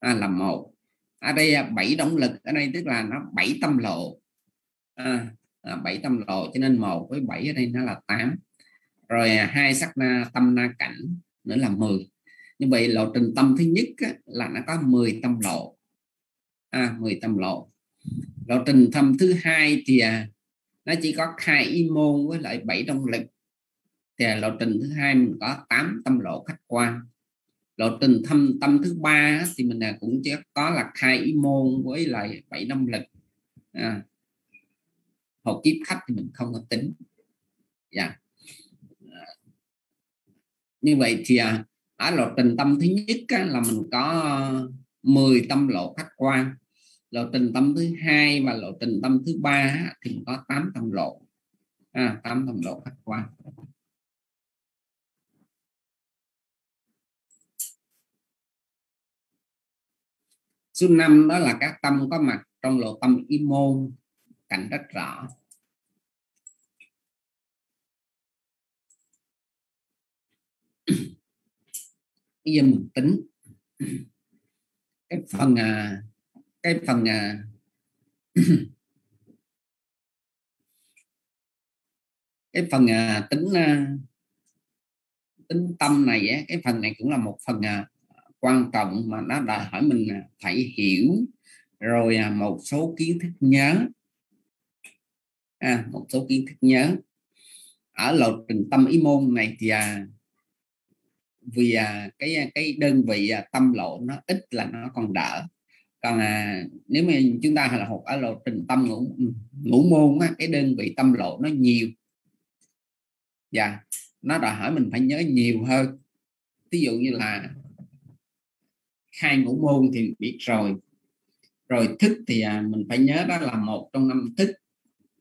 À, là một. Ở đây à, bảy động lực ở đây tức là nó bảy tâm lộ. À, à, bảy tâm lộ cho nên một với bảy ở đây nó là tám. Rồi hai sắc na tâm na cảnh nữa là 10 như vậy lộ trình tâm thứ nhất á, là nó có 10 tâm lộ. À, 10 tâm lộ. Lộ trình tâm thứ hai thì à, nó chỉ có hai y môn với lại bảy động lực. Thì lộ trình thứ hai mình có 8 tâm lộ khách quan. Lộ trình thâm tâm thứ ba thì mình à, cũng chỉ có là hai y môn với lại bảy động lực. À, hộ kiếp khách thì mình không có tính. Dạ. Yeah. như vậy thì à, ở lộ trình tâm thứ nhất á, là mình có 10 tâm lộ khách quan lộ trình tâm thứ hai và lộ trình tâm thứ ba thì mình có 8 tầng lộ. À, 8 tâm lộ khách quan. Số 5 đó là các tâm có mặt trong lộ tâm y môn cảnh rất rõ. Bây giờ mình tính. Cái phần à, cái phần à, [clears throat] cái phần à, tính à, tính tâm này á, cái phần này cũng là một phần à, quan trọng mà nó đòi hỏi mình à, phải hiểu rồi à, một số kiến thức nhớ. À, một số kiến thức nhớ. Ở lộ trình tâm ý môn này thì à, vì à, cái à, cái đơn vị à, tâm lộ nó ít là nó còn đỡ còn à, nếu mà chúng ta là học ở lộ trình tâm ngũ ngũ môn á, cái đơn vị tâm lộ nó nhiều. Dạ nó đòi hỏi mình phải nhớ nhiều hơn. Ví dụ như là hai ngũ môn thì biết rồi. Rồi thức thì à, mình phải nhớ đó là một trong năm thức.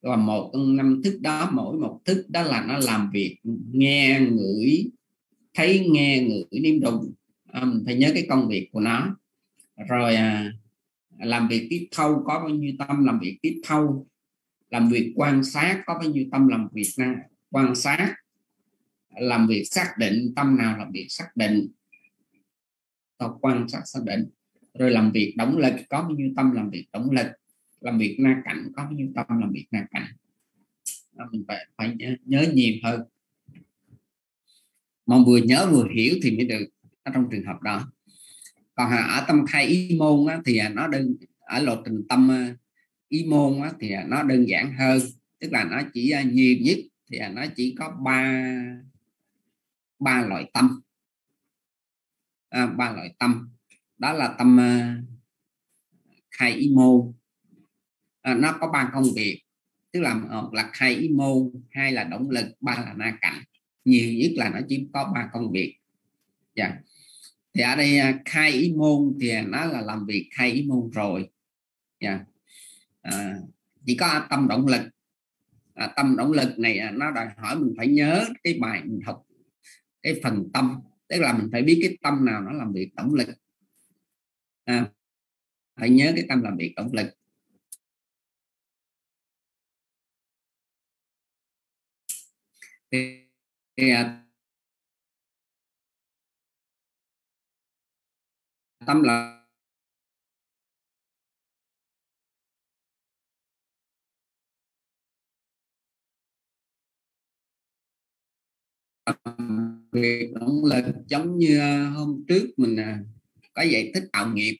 Và một trong năm thức đó mỗi một thức đó là nó làm việc nghe ngửi thấy nghe ngửi niêm đụng. À, mình phải nhớ cái công việc của nó. Rồi à, làm việc tiếp thâu có bao nhiêu tâm làm việc tiếp thâu. Làm việc quan sát có bao nhiêu tâm làm việc quan sát. Làm việc xác định tâm nào làm việc xác định. To quan sát xác định. Rồi làm việc động lực có bao nhiêu tâm làm việc động lực. Làm việc na cảnh có bao nhiêu tâm làm việc na cảnh. Mình phải, phải nhớ, nhớ nhiều hơn. Mà vừa nhớ vừa hiểu thì mới được. Ở trong trường hợp đó còn ở tâm khai ý môn á, thì à, nó đơn ở lộ trình tâm à, ý môn á, thì à, nó đơn giản hơn. Tức là nó chỉ nhiều nhất thì nó chỉ có ba ba loại tâm. À, ba loại tâm. Đó là tâm khai ý môn. À, nó có ba công việc. Tức là một là khai ý môn hai là động lực ba là na cảnh. Nhiều nhất là nó chỉ có ba công việc. Dạ. yeah thì ở đây à, khai ý môn thì nó là làm việc khai ý môn rồi. Yeah. à, chỉ có tâm động lực. À, tâm động lực này à, nó đòi hỏi mình phải nhớ cái bài mình học cái phần tâm. Tức là mình phải biết cái tâm nào nó làm việc động lực. À, phải nhớ cái tâm làm việc động lực. Thì, thì tâm là việc động lực giống như à, hôm trước mình à, có giải thích tạo nghiệp.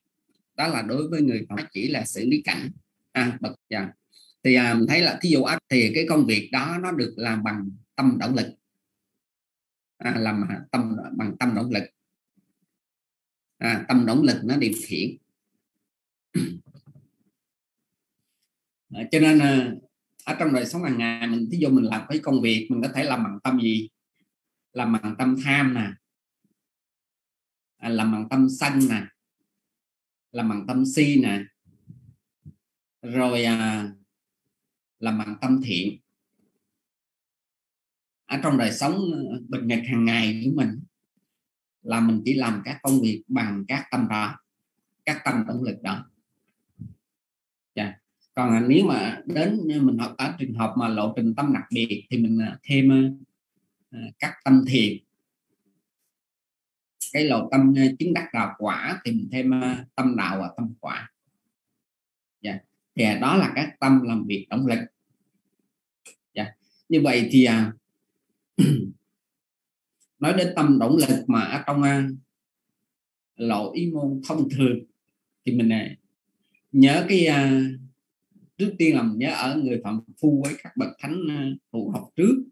Đó là đối với người phật chỉ là xử lý cảnh. À, bậc dạ. thì à, mình thấy là thí dụ thì cái công việc đó nó được làm bằng tâm động lực. À, làm à, tâm bằng tâm động lực à, tâm động lực nó điều khiển à, cho nên à, ở trong đời sống hàng ngày mình thí dụ mình làm cái công việc mình có thể làm bằng tâm gì? Làm bằng tâm tham nè. À, làm bằng tâm sân nè. Làm bằng tâm si nè. Rồi à, làm bằng tâm thiện. Ở trong đời sống à, bình nhật hàng ngày của mình là mình chỉ làm các công việc bằng các tâm đó các tâm động lực đó. Yeah. Còn à, nếu mà đến mình học ở trường hợp mà lộ trình tâm đặc biệt thì mình à, thêm à, các tâm thiền. Cái lộ tâm chứng đắc đạo quả thì mình thêm tâm đạo và tâm quả. Yeah. thì đó là các tâm làm việc động lực. Dạ. Như vậy thì [clears throat] nói đến tâm động lực mà ở trong an lộ ý môn thông thường thì mình này nhớ cái à, trước tiên là mình nhớ ở người phạm phu với các bậc thánh à, phụ học trước.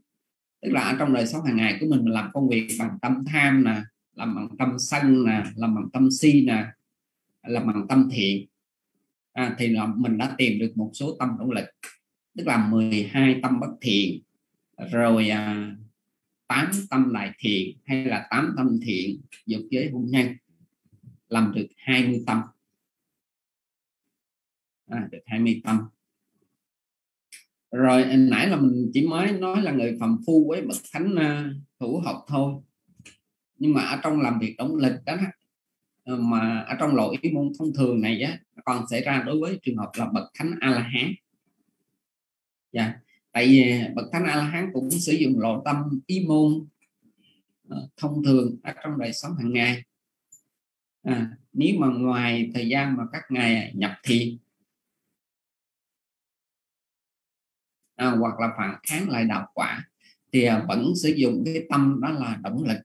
Tức là ở trong đời sống hàng ngày của mình mình làm công việc bằng tâm tham nè làm bằng tâm sân nè làm bằng tâm si nè làm bằng tâm thiện. À, thì là mình đã tìm được một số tâm động lực tức là 12 tâm bất thiện. Rồi à, tám tâm đại thiện hay là tám tâm thiện dục giới hôn nhân làm được 20 tâm. À, được 20 tâm. Rồi nãy là mình chỉ mới nói là người phàm phu với bậc thánh à, uh, hữu học thôi. Nhưng mà ở trong làm việc động lực đó ờ, mà ở trong lộ ý môn thông thường này á còn xảy ra đối với trường hợp là bậc thánh a la hán. Dạ tại vì bậc thánh a la hán cũng sử dụng lộ tâm ý môn ờ, thông thường ở trong đời sống hàng ngày. À, nếu mà ngoài thời gian mà các ngài nhập thiền à, hoặc là phản kháng lại đạo quả thì à, vẫn sử dụng cái tâm đó là động lực.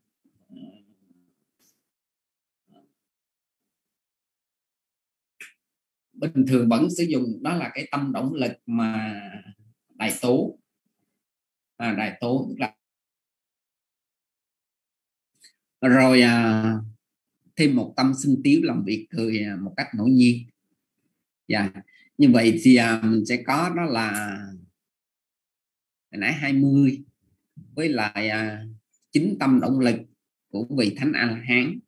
Bình thường vẫn sử dụng đó là cái tâm động lực mà đại tố. À, đại tố. Là rồi à, thêm một tâm sinh tiếu làm việc cười à, một cách ngẫu nhiên. Dạ. Như vậy thì à, mình sẽ có đó là hồi nãy 20 với lại à, chính tâm động lực của vị thánh a la hán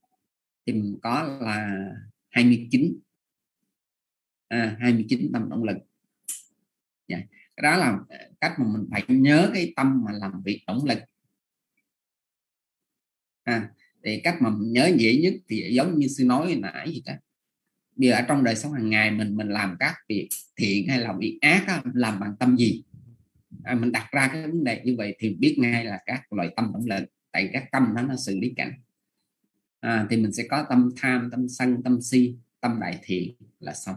thì mình có là 29 à, 29 tâm động lực cái đó là ờ, cách mà mình phải nhớ cái tâm mà làm việc động lực. À, thì cách mà mình nhớ dễ nhất thì giống như sư nói nãy gì đó. Bây giờ ở trong đời sống hàng ngày mình mình làm các việc thiện hay là việc ác đó, làm bằng tâm gì? À, mình đặt ra cái vấn đề như vậy thì biết ngay là các loại tâm động lực tại các tâm đó nó xử lý cảnh. À, thì mình sẽ có tâm tham tâm sân tâm si tâm đại thiện là xong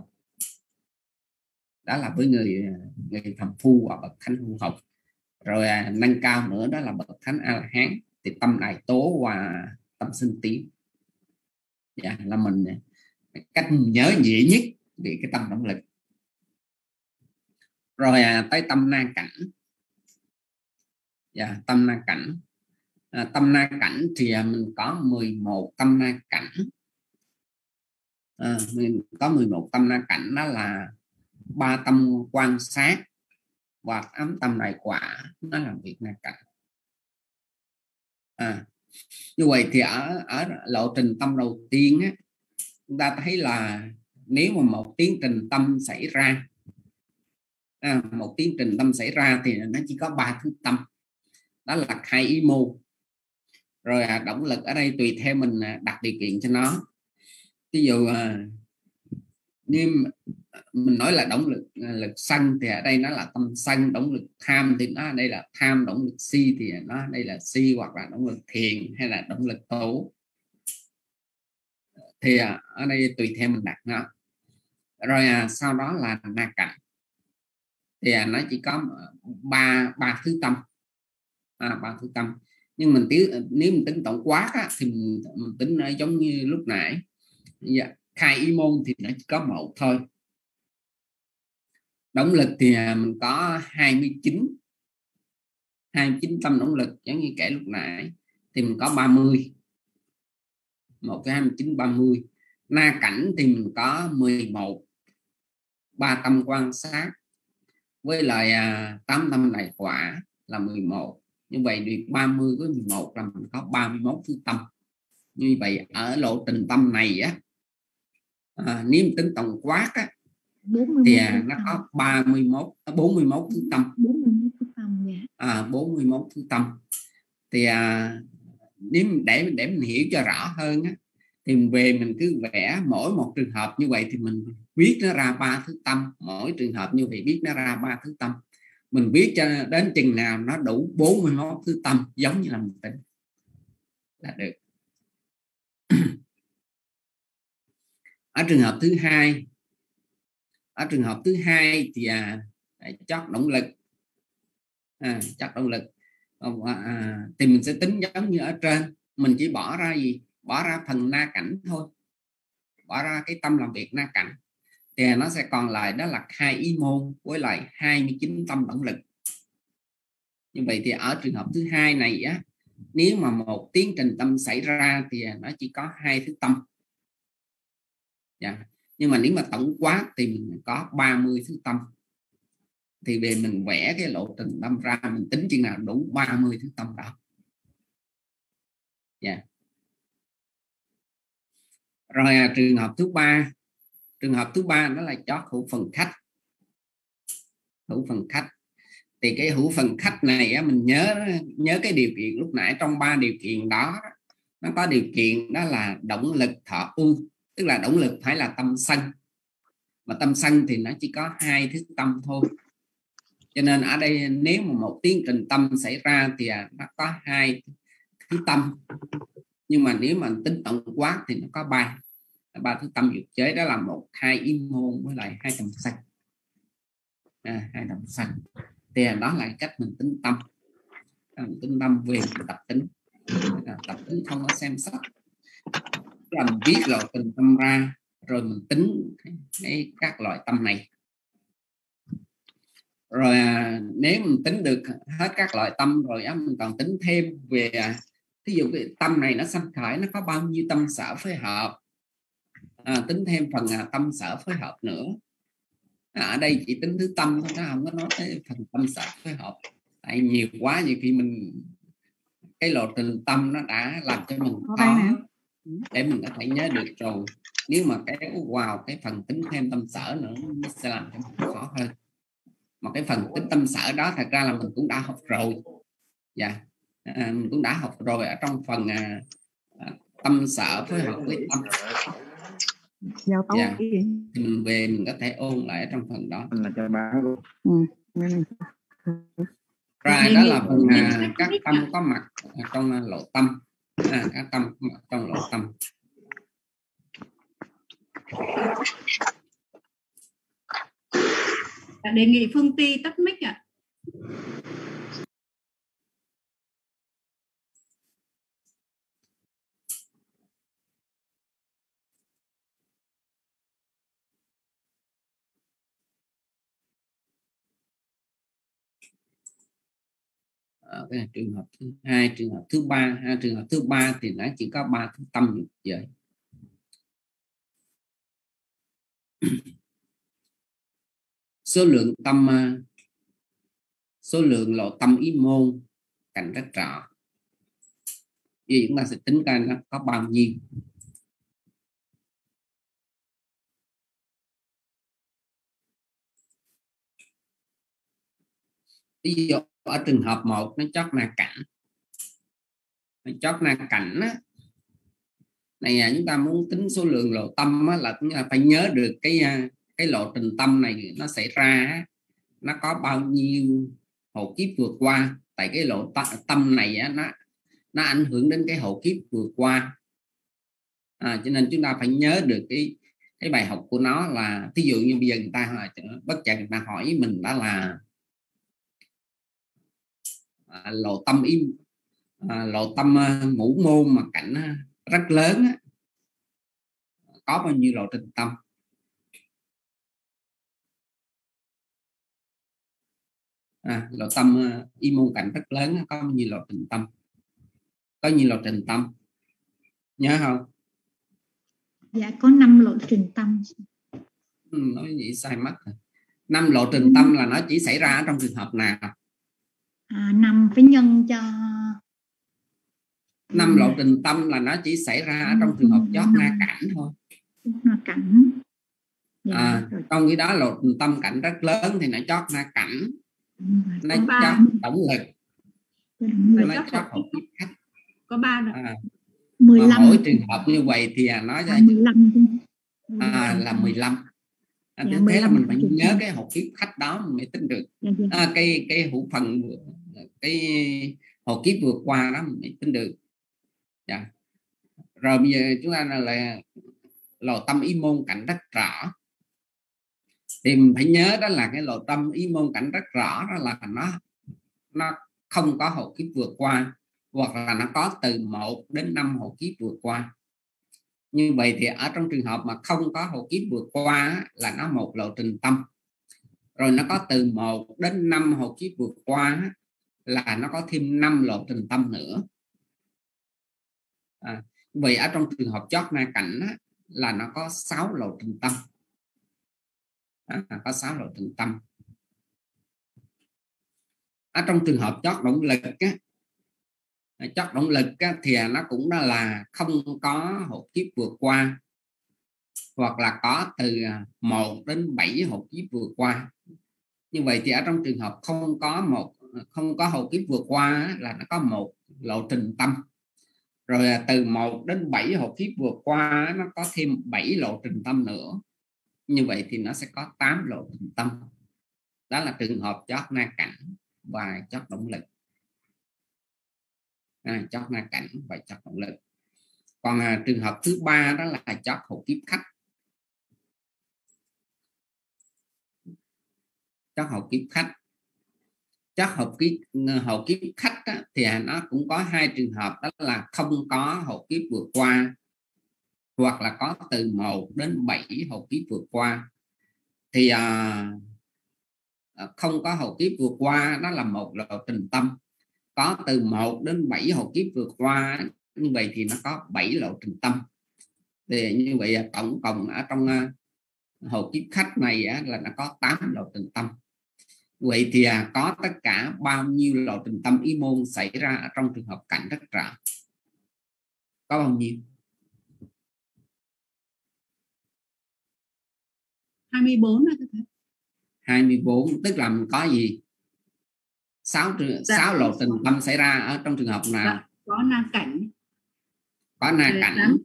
đó là với người người thầm phu và bậc thánh hữu học rồi à, nâng cao nữa đó là bậc thánh a la hán thì tâm đại tố và tâm sinh tiến dạ, là mình à, cách nhớ dễ nhất về cái tâm động lực. Rồi à, tới tâm na cảnh. Dạ, tâm na cảnh. À, tâm na cảnh thì à, mình có 11 tâm na cảnh. À, mình có 11 tâm na cảnh đó là ba tâm quan sát và ám tâm đại quả nó làm việc này cảnh à, như vậy thì ở ở lộ trình tâm đầu tiên á, chúng ta thấy là nếu mà một tiến trình tâm xảy ra à, một tiến trình tâm xảy ra thì nó chỉ có ba thứ tâm đó là khai ý mô. Rồi à, động lực ở đây tùy theo mình à, đặt điều kiện cho nó. Ví dụ à, nếu mình nói là động lực à, lực sân thì ở đây nó là tâm sân động lực tham thì nó ở đây là tham động lực si thì nó đây là si hoặc là động lực thiền hay là động lực tố. Thì à, ở đây tùy theo mình đặt nó. Rồi à, sau đó là na cảnh thì à, nó chỉ có ờ, ba ba thứ tâm. À, ba thứ tâm. Nhưng mình tính ờ, nếu mình tính tổng quát á, thì mình, mình tính giống như lúc nãy. Dạ, khai y môn thì nó chỉ có một thôi động lực thì à, mình có 29 29 tâm động lực giống như kể lúc nãy thì mình có 30 1 cái 29 30 na cảnh thì mình có 11 ba tâm quan sát. Với lại à, 8 tâm đại quả là 11 như vậy được 30 với 11 là mình có 31 thứ tâm. Như vậy ở lộ trình tâm này á à, nếu tính tổng quát á, thì à, nó có 31 41 thứ tâm 41 thứ tâm dạ. à, 41 thứ tâm thì à, nếu để để mình hiểu cho rõ hơn á, thì mình về mình cứ vẽ mỗi một trường hợp như vậy thì mình viết nó ra ba thứ tâm. Mỗi trường hợp như vậy viết nó ra ba thứ tâm. Mình viết cho đến chừng nào nó đủ 41 thứ tâm giống như là mình tính là được. [clears throat] Ở trường hợp thứ hai ở trường hợp thứ hai thì à, chất động lực. À, chất động lực. À, à, thì mình sẽ tính giống như ở trên. Mình chỉ bỏ ra gì? Bỏ ra phần na cảnh thôi. Bỏ ra cái tâm làm việc na cảnh. Thì nó sẽ còn lại đó là hai ý môn với lại 29 tâm động lực. Như vậy thì ở trường hợp thứ hai này á nếu mà một tiến trình tâm xảy ra thì nó chỉ có hai thứ tâm. Dạ nhưng mà nếu mà tổng quát thì mình có 30 thứ tâm. Thì về mình vẽ cái lộ trình tâm ra mình tính chừng nào đủ 30 thứ tâm đó. Yeah. rồi à, trường hợp thứ ba. Trường hợp thứ ba đó là chót hữu phần khách. Hữu phần khách. Thì cái hữu phần khách này á, mình nhớ nhớ cái điều kiện lúc nãy trong ba điều kiện đó nó có điều kiện đó là động lực thọ ưu tức là động lực phải là tâm sân. Mà tâm sân thì nó chỉ có hai thứ tâm thôi. Cho nên ở đây nếu mà một tiến trình tâm xảy ra thì à, nó có hai thứ tâm. Nhưng mà nếu mà tính tổng quát thì nó có ba. Ba thứ tâm dục chế đó là một hai im hôn với lại hai tâm sân. À, hai tâm sân. Thì đó là cách mình tính tâm. Mình tính tâm về tập tính. À, tập tính không có xem xét làm viết rồi từng tâm ra rồi mình tính cái, các loại tâm này. Rồi à, nếu mình tính được hết các loại tâm rồi á mình còn tính thêm về à, ví dụ cái tâm này nó sanh khởi nó có bao nhiêu tâm sở phối hợp. À, tính thêm phần à, tâm sở phối hợp nữa. À, ở đây chỉ tính thứ tâm thôi nó không có nói tới phần tâm sở phối hợp. Tại nhiều quá nhiều khi mình cái lộ trình tâm nó đã làm cho mình khó để mình có thể nhớ được rồi. Nếu mà cái vào cái phần tính thêm tâm sở nữa nó sẽ làm cho mình khó hơn. Mà cái phần tính tâm sở đó thật ra là mình cũng đã học rồi. Dạ. À, mình cũng đã học rồi ở trong phần à, à, tâm sở phối hợp với tâm.
Giao tấu
dạ. thì mình về mình có thể ôn lại trong phần đó.
Là cho ba
ừ.
rồi đó là phần à, các tâm có mặt trong à, lộ tâm à, các tâm có trong lộ tâm
đề nghị phương ti tắt mic ạ à.
Ở cái trường hợp thứ hai, trường hợp thứ ba. Hai trường hợp thứ ba thì nó chỉ có ba thứ tâm dục giới [clears throat] số lượng tâm à, số lượng lộ tâm ý môn cảnh rất rõ vì chúng ta sẽ tính ra nó có bao nhiêu. Ví dụ ở trường hợp một nó chót na cảnh. Nó chót na cảnh á. Này à, chúng ta muốn tính số lượng lộ tâm á, là chúng ta phải nhớ được cái à, cái lộ trình tâm này nó xảy ra nó có bao nhiêu hộ kiếp vượt qua. Tại cái lộ tâm này á, nó nó ảnh hưởng đến cái hộ kiếp vừa qua. À, cho nên chúng ta phải nhớ được cái cái bài học của nó là ví dụ như bây giờ người ta hỏi bất chợt người ta hỏi mình đó là à, lộ tâm im. À, lộ tâm à, ngũ môn mà cảnh à, rất lớn á, có bao nhiêu lộ trình tâm? À, lộ tâm uh, y môn cảnh rất lớn có bao nhiêu lộ trình tâm? Có nhiều lộ trình tâm? Nhớ không?
Dạ có năm lộ trình tâm.
Ừ, nói vậy sai mất năm lộ trình tâm là nó chỉ xảy ra trong trường hợp nào
à, năm phải nhân cho
năm lộ trình tâm là nó chỉ xảy ra ở trong trường hợp chót na cảnh thôi.
Na cảnh.
Dạ, à, trong cái đó lộ trình tâm cảnh rất lớn thì nó chót na cảnh. Nó chót tổng lực. Nó chót học khách.
Có ba rồi. À,
15
mỗi trường hợp như vậy thì à, nói ra
15
à, là 15 à, dạ, thế là mình phải nhớ cái hộp kiếp khách đó mình mới tính được. Dạ, dạ. À, cái cái hữu phần cái hồi kiếp vượt qua đó mình mới tính được. Dạ. rồi bây giờ chúng ta là, là lò tâm ý môn cảnh rất rõ. Thì mình phải nhớ đó là cái lò tâm ý môn cảnh rất rõ đó là nó nó không có hộ kiếp vượt qua hoặc là nó có từ 1 đến 5 hộ kiếp vượt qua. Như vậy thì ở trong trường hợp mà không có hộ kiếp vượt qua là nó một lộ trình tâm. Rồi nó có từ 1 đến 5 hộ kiếp vượt qua là nó có thêm 5 lộ trình tâm nữa. À, vậy ở trong trường hợp chót na cảnh á, là nó có 6 lộ trình tâm. À, có 6 lộ trình tâm. Ở trong trường hợp chót động lực á, à, chót động lực á, thì nó cũng đó là không có hộ kiếp vượt qua hoặc là có từ à, 1 đến 7 hộ kiếp vượt qua. Như vậy thì ở trong trường hợp không có một không có hầu kiếp vượt qua là nó có một lộ trình tâm. Rồi từ 1 đến 7 hộ kiếp vừa qua nó có thêm 7 lộ trình tâm nữa. Như vậy thì nó sẽ có 8 lộ trình tâm. Đó là trường hợp chót na cảnh và chót động lực. À, chót na cảnh và chót động lực. Còn à, trường hợp thứ ba đó là chót hộ kiếp khách. Chót hộ kiếp khách chót hộp kiếp ờ, hộ kiếp khách á, thì à, nó cũng có hai trường hợp đó là không có hộ kiếp vượt qua hoặc là có từ 1 đến 7 hộ kiếp vượt qua. Thì à, à không có hộ kiếp vượt qua đó là một lộ trình tâm. Có từ 1 đến 7 hộ kiếp vượt qua như vậy thì nó có 7 lộ trình tâm. Thì như vậy à, tổng cộng ở trong hộ kiếp khách này á, là nó có 8 lộ trình tâm vậy thì à, có tất cả bao nhiêu lộ trình tâm ý môn xảy ra trong trường hợp cảnh rất rõ? Có bao nhiêu?
24 là
24 tức là mình có gì? 6 trường
Dạ.
6 lộ trình tâm xảy ra ở trong trường hợp nào?
Dạ, có na cảnh.
Có na cảnh.
tám,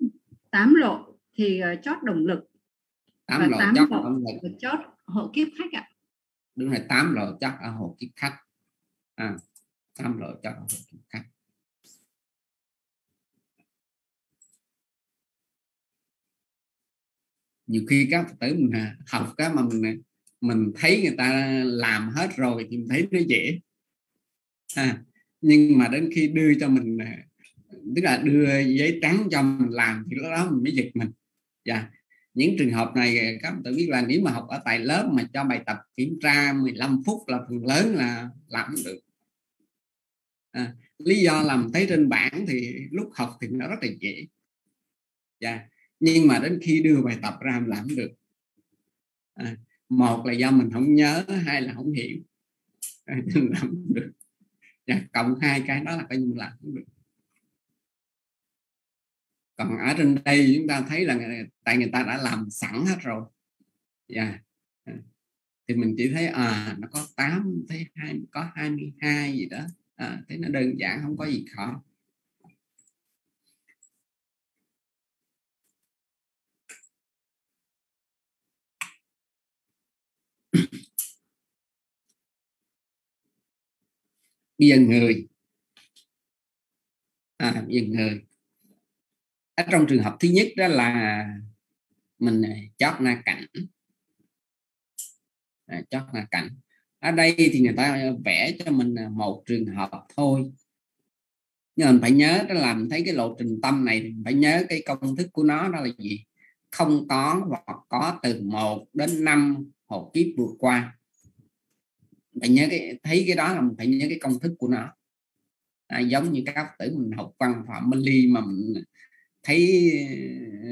tám lộ thì ờ, chót động lực.
8
và
lộ
tám
chót
lộ.
động lực.
chót hộ kiếp khách ạ
đúng là tám lộ chắc ở hồ kiếp khách à, tám lộ chắc ở hồ kiếp khách nhiều khi các Phật tử mình à, học cái mà mình à, mình thấy người ta làm hết rồi thì mình thấy nó dễ. À, nhưng mà đến khi đưa cho mình à, tức là đưa giấy trắng cho mình làm thì lúc đó mình mới giật mình. Dạ những trường hợp này các bạn tự biết là nếu mà học ở tại lớp mà cho bài tập kiểm tra 15 phút là phần lớn là làm không được. À, lý do làm thấy trên bảng thì lúc học thì nó rất là dễ. Yeah. nhưng mà đến khi đưa bài tập ra làm không được. À, một là do mình không nhớ hai là không hiểu. [laughs] Làm không được. Yeah, cộng hai cái đó là coi như làm không được còn ở trên đây chúng ta thấy là tại người ta đã làm sẵn hết rồi. Yeah. thì mình chỉ thấy à nó có 8 thấy hai có 22 gì đó. À, thấy nó đơn giản không có gì khó. Bây giờ người. À, bây giờ người ở trong trường hợp thứ nhất đó là mình chót na cảnh à, chót na cảnh à, ở đây thì người ta vẽ cho mình à, một trường hợp thôi. Nhưng mình phải nhớ đó là mình thấy cái lộ trình tâm này mình phải nhớ cái công thức của nó đó là gì? Không có hoặc có từ 1 đến 5 hộ kiếp vượt qua. Phải nhớ cái thấy cái đó là mình phải nhớ cái công thức của nó. À, giống như các tử mình học văn phạm minh ly mà mình thấy ờ,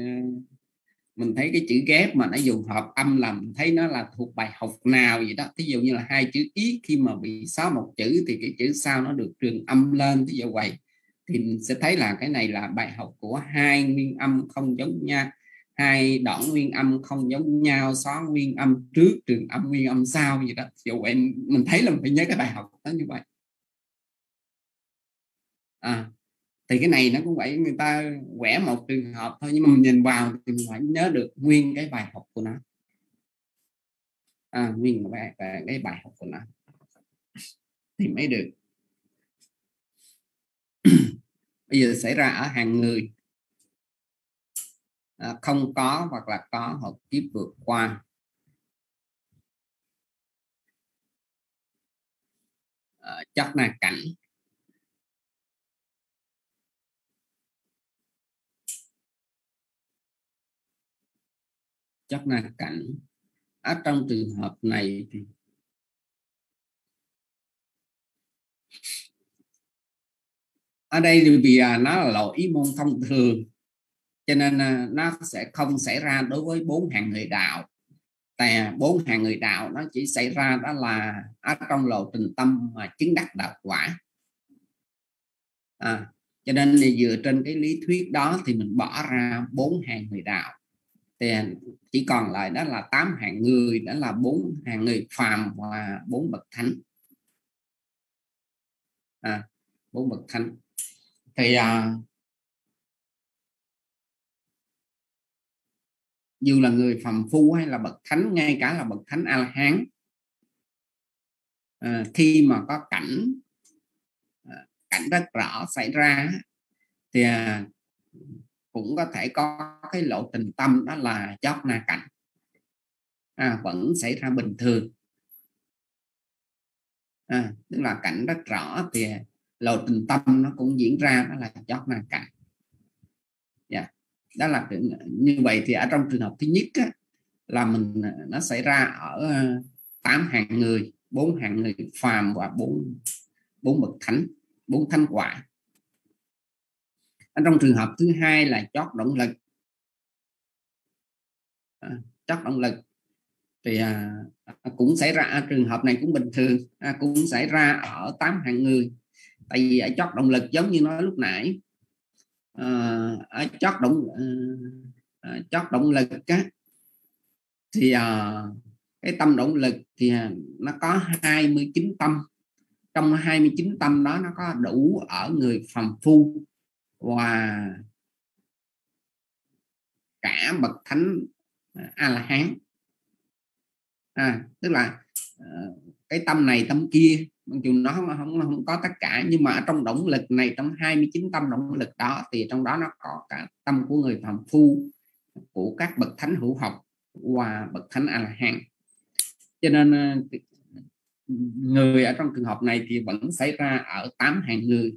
mình thấy cái chữ ghép mà nó dùng hợp âm làm thấy nó là thuộc bài học nào vậy đó. Thí dụ như là hai chữ ý khi mà bị xóa một chữ thì cái chữ sau nó được trường âm lên. Thí dụ vậy thì mình sẽ thấy là cái này là bài học của hai nguyên âm không giống nhau hai đoạn nguyên âm không giống nhau xóa nguyên âm trước trường âm nguyên âm sau gì đó. Dù vậy mình thấy là mình phải nhớ cái bài học đó như vậy. À, thì cái này nó cũng vậy người ta vẽ một trường hợp thôi nhưng mà mình nhìn vào thì mình phải nhớ được nguyên cái bài học của nó. À, nguyên cái bài, cái bài học của nó. Thì mới được. [clears throat] Bây giờ xảy ra ở hàng người. À, không có hoặc là có hoặc kiếp vượt qua. Uh, chất na cảnh chắc na cảnh ở trong trường hợp này thì ở đây thì vì à, nó là lỗi môn thông thường cho nên à, nó sẽ không xảy ra đối với bốn hàng người đạo. Tà bốn hàng người đạo nó chỉ xảy ra đó là ở trong lộ trình tâm mà chứng đắc đạo quả. À, cho nên thì dựa trên cái lý thuyết đó thì mình bỏ ra bốn hàng người đạo thì chỉ còn lại đó là tám hạng người đó là bốn hạng người phàm và bốn bậc thánh. À, bốn bậc thánh. Thì à, dù là người phàm phu hay là bậc thánh ngay cả là bậc thánh a la hán à, khi mà có cảnh à, cảnh rất rõ xảy ra thì à, cũng có thể có cái lộ trình tâm đó là chót na cảnh. À, vẫn xảy ra bình thường. À, tức là cảnh rất rõ thì lộ trình tâm nó cũng diễn ra đó là chót na cảnh. Yeah. Đó là như vậy thì ở trong trường hợp thứ nhất á, là mình nó xảy ra ở ờ, tám hạng người bốn hạng người phàm và bốn bốn bậc thánh bốn thánh quả trong trường hợp thứ hai là chót động lực. À, chót động lực. Thì à, à cũng xảy ra à, trường hợp này cũng bình thường à, cũng xảy ra ở tám hạng người. Tại vì ở chót động lực giống như nói lúc nãy à, ở chót động à, chót động lực á, thì à, cái tâm động lực thì à, nó có 29 tâm. Trong 29 tâm đó nó có đủ ở người phàm phu và cả bậc thánh à, a la hán à, tức là ờ, cái tâm này tâm kia mặc dù nó không, không không có tất cả nhưng mà trong động lực này trong 29 tâm động lực đó thì trong đó nó có cả tâm của người phàm phu của các bậc thánh hữu học và bậc thánh a la hán cho nên ờ, người ở trong trường hợp này thì vẫn xảy ra ở tám hàng người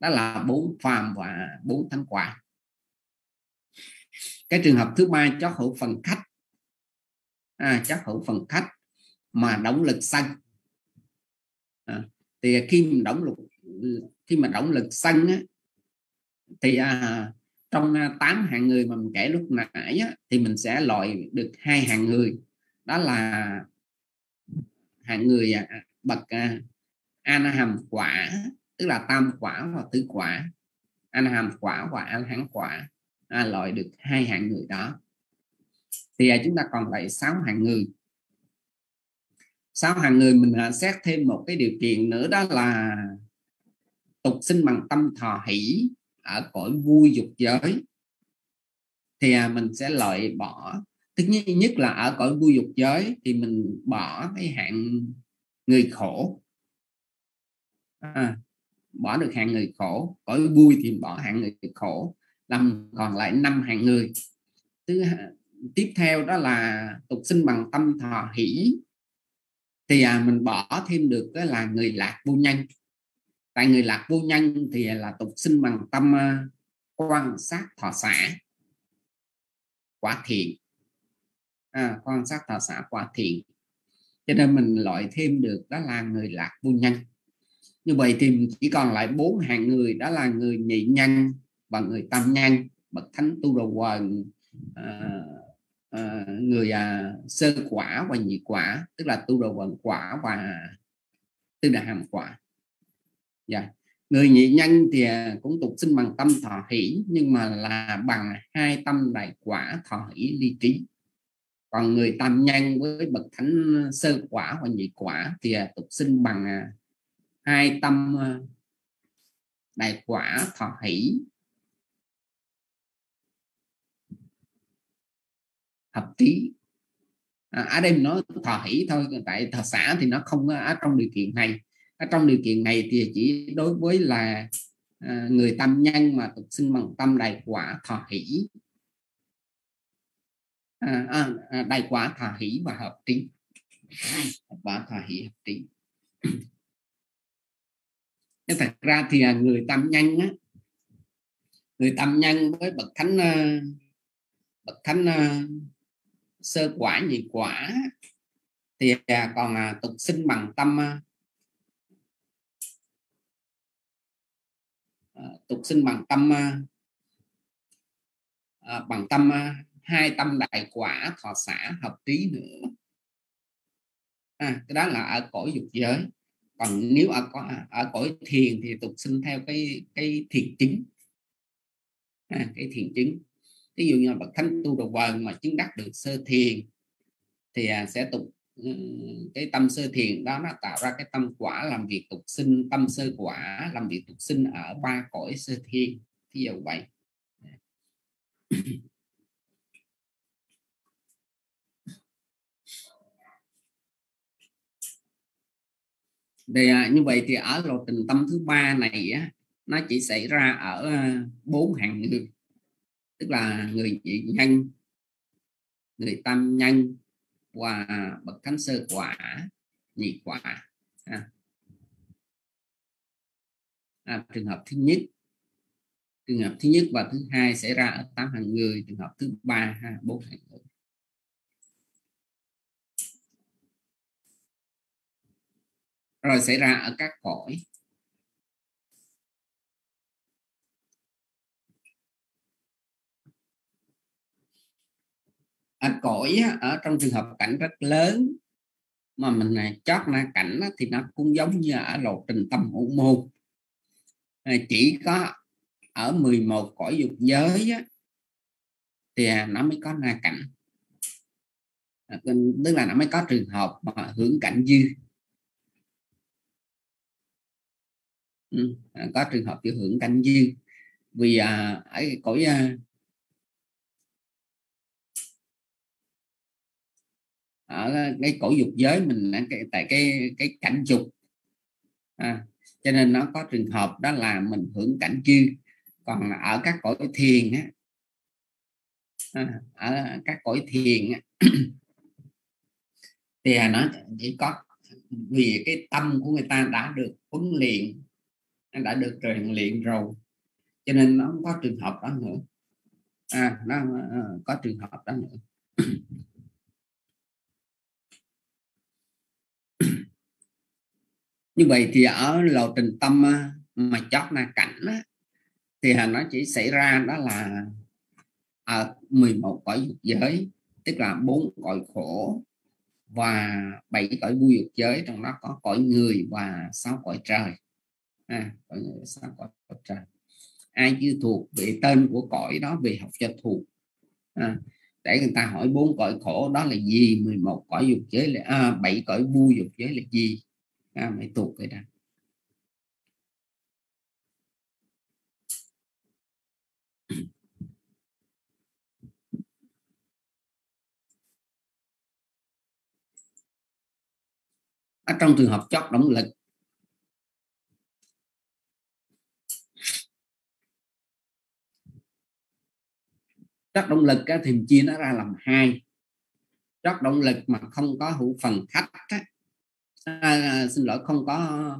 đó là bốn phàm và bốn thánh quả. Cái trường hợp thứ ba cho hữu phần khách. À, cho hữu phần khách mà động lực xanh à, thì khi mình động lực khi mà động lực xanh á, thì à, trong tám hạng người mà mình kể lúc nãy á, thì mình sẽ loại được hai hạng người. Đó là hạng người à, bậc à, anaham quả tức là tam quả và tứ quả. Anh hàm quả và anh hán quả à, loại được hai hạng người đó. Thì à, chúng ta còn lại sáu hạng người. Sáu hạng người mình à, xét thêm một cái điều kiện nữa đó là tục sinh bằng tâm thọ hỷ ở cõi vui dục giới. Thì à, mình sẽ loại bỏ thứ nhất nhất là ở cõi vui dục giới thì mình bỏ cái hạng người khổ. À, bỏ được hàng người khổ cõi vui thì bỏ hàng người khổ làm còn lại năm hàng người. Thứ tiếp theo đó là tục sinh bằng tâm thọ hỷ. Thì à, mình bỏ thêm được đó là người lạc vô nhân. Tại người lạc vô nhân thì là tục sinh bằng tâm à, quan sát thọ xã quả thiện. À, quan sát thọ xã quả thiện. Cho nên mình loại thêm được đó là người lạc vô nhân như vậy thì chỉ còn lại bốn hạng người đó là người nhị nhân và người tam nhân bậc thánh tu đồ quần à, à, người à, sơ quả và nhị quả tức là tu đồ quần quả và tư đà hàm quả yeah. Dạ. người nhị nhân thì à, cũng tục sinh bằng tâm thọ hỷ nhưng mà là bằng hai tâm đại quả thọ hỷ ly trí còn người tam nhân với bậc thánh sơ quả và nhị quả thì à, tục sinh bằng à, hai tâm ờ, đại quả thọ hỷ. Hợp trí à, ở đây mình nói thọ hỷ thôi tại thọ xã thì nó không ở trong điều kiện này. Ở trong điều kiện này thì chỉ đối với là à, người tâm nhân mà tục sinh bằng tâm đại quả thọ hỷ. À, à, à đại quả thọ hỷ và hợp trí quả thọ hỷ hợp trí nhưng thật ra thì là người tam nhân á người tam nhân với bậc thánh bậc thánh sơ quả nhị quả thì à, còn à, tục sinh bằng tâm à, tục sinh bằng tâm bằng tâm hai tâm đại quả thọ xã hợp trí nữa. À, cái đó là ở cõi dục giới còn nếu ở ở cõi thiền thì tục sinh theo cái cái thiền chứng à, cái thiền chứng ví dụ như bậc thánh tu đồ quần mà chứng đắc được sơ thiền thì à, sẽ tục ừ, cái tâm sơ thiền đó nó tạo ra cái tâm quả làm việc tục sinh tâm sơ quả làm việc tục sinh ở ba cõi sơ thiền. Ví dụ vậy. Thì à, như vậy thì ở lộ trình tâm thứ ba này á, nó chỉ xảy ra ở à, bốn hạng người tức là người dị nhân người tam nhân và bậc thánh sơ quả nhị quả à. À, trường hợp thứ nhất trường hợp thứ nhất và thứ hai xảy ra ở tám hạng người trường hợp thứ ba ha bốn hạng người rồi xảy ra ở các cõi. Ở cõi ở trong trường hợp cảnh rất lớn, mà mình chót na cảnh thì nó cũng giống như ở lộ trình tâm hữu môn. Chỉ có ở 11 cõi dục giới thì nó mới có na cảnh. Tức là nó mới có trường hợp mà hưởng cảnh dư. Ừ, à, có trường hợp chịu hưởng cảnh duyên vì à, ở cõi à, ở cái cõi dục giới mình cái, tại cái cái cảnh dục. À, cho nên nó có trường hợp đó là mình hưởng cảnh duyên còn ở các cõi thiền á à, ở các cõi thiền á, thì à, nó chỉ có vì cái tâm của người ta đã được huấn luyện đã được rèn luyện rồi. Cho nên nó không có trường hợp đó nữa. À nó uh, có trường hợp đó nữa. [coughs] Như vậy thì ở lộ trình tâm à, mà chót na cảnh á, thì nó chỉ xảy ra đó là ở 11 cõi dục giới tức là bốn cõi khổ và bảy cõi vui dục giới trong đó có cõi người và sáu cõi trời à, cõi người sao? Cõi trời ai chưa thuộc về tên của cõi đó về học cho thuộc. À, để người ta hỏi bốn cõi khổ đó là gì? 11 cõi dục giới là à, 7 cõi vui dục giới là gì? À, phải thuộc cái đó. Ở trong trường hợp chót động lực chất động lực thì chia nó ra làm hai. Chất động lực mà không có hữu phần khách á, à, à xin lỗi không có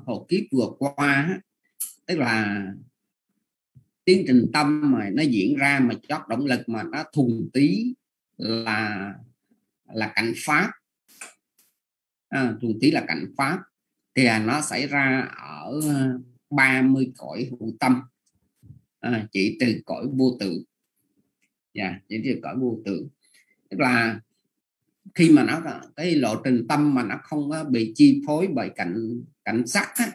hộ kiếp vừa qua á, tức là tiến trình tâm mà nó diễn ra mà chất động lực mà nó thùng tí là là cảnh pháp. À, thùng tí là cảnh pháp thì nó xảy ra ở 30 cõi hữu tâm. À, chỉ từ cõi vô tự dạ những cái cõi vô tưởng tức là khi mà nó cái lộ trình tâm mà nó không có bị chi phối bởi cảnh cảnh sắc á,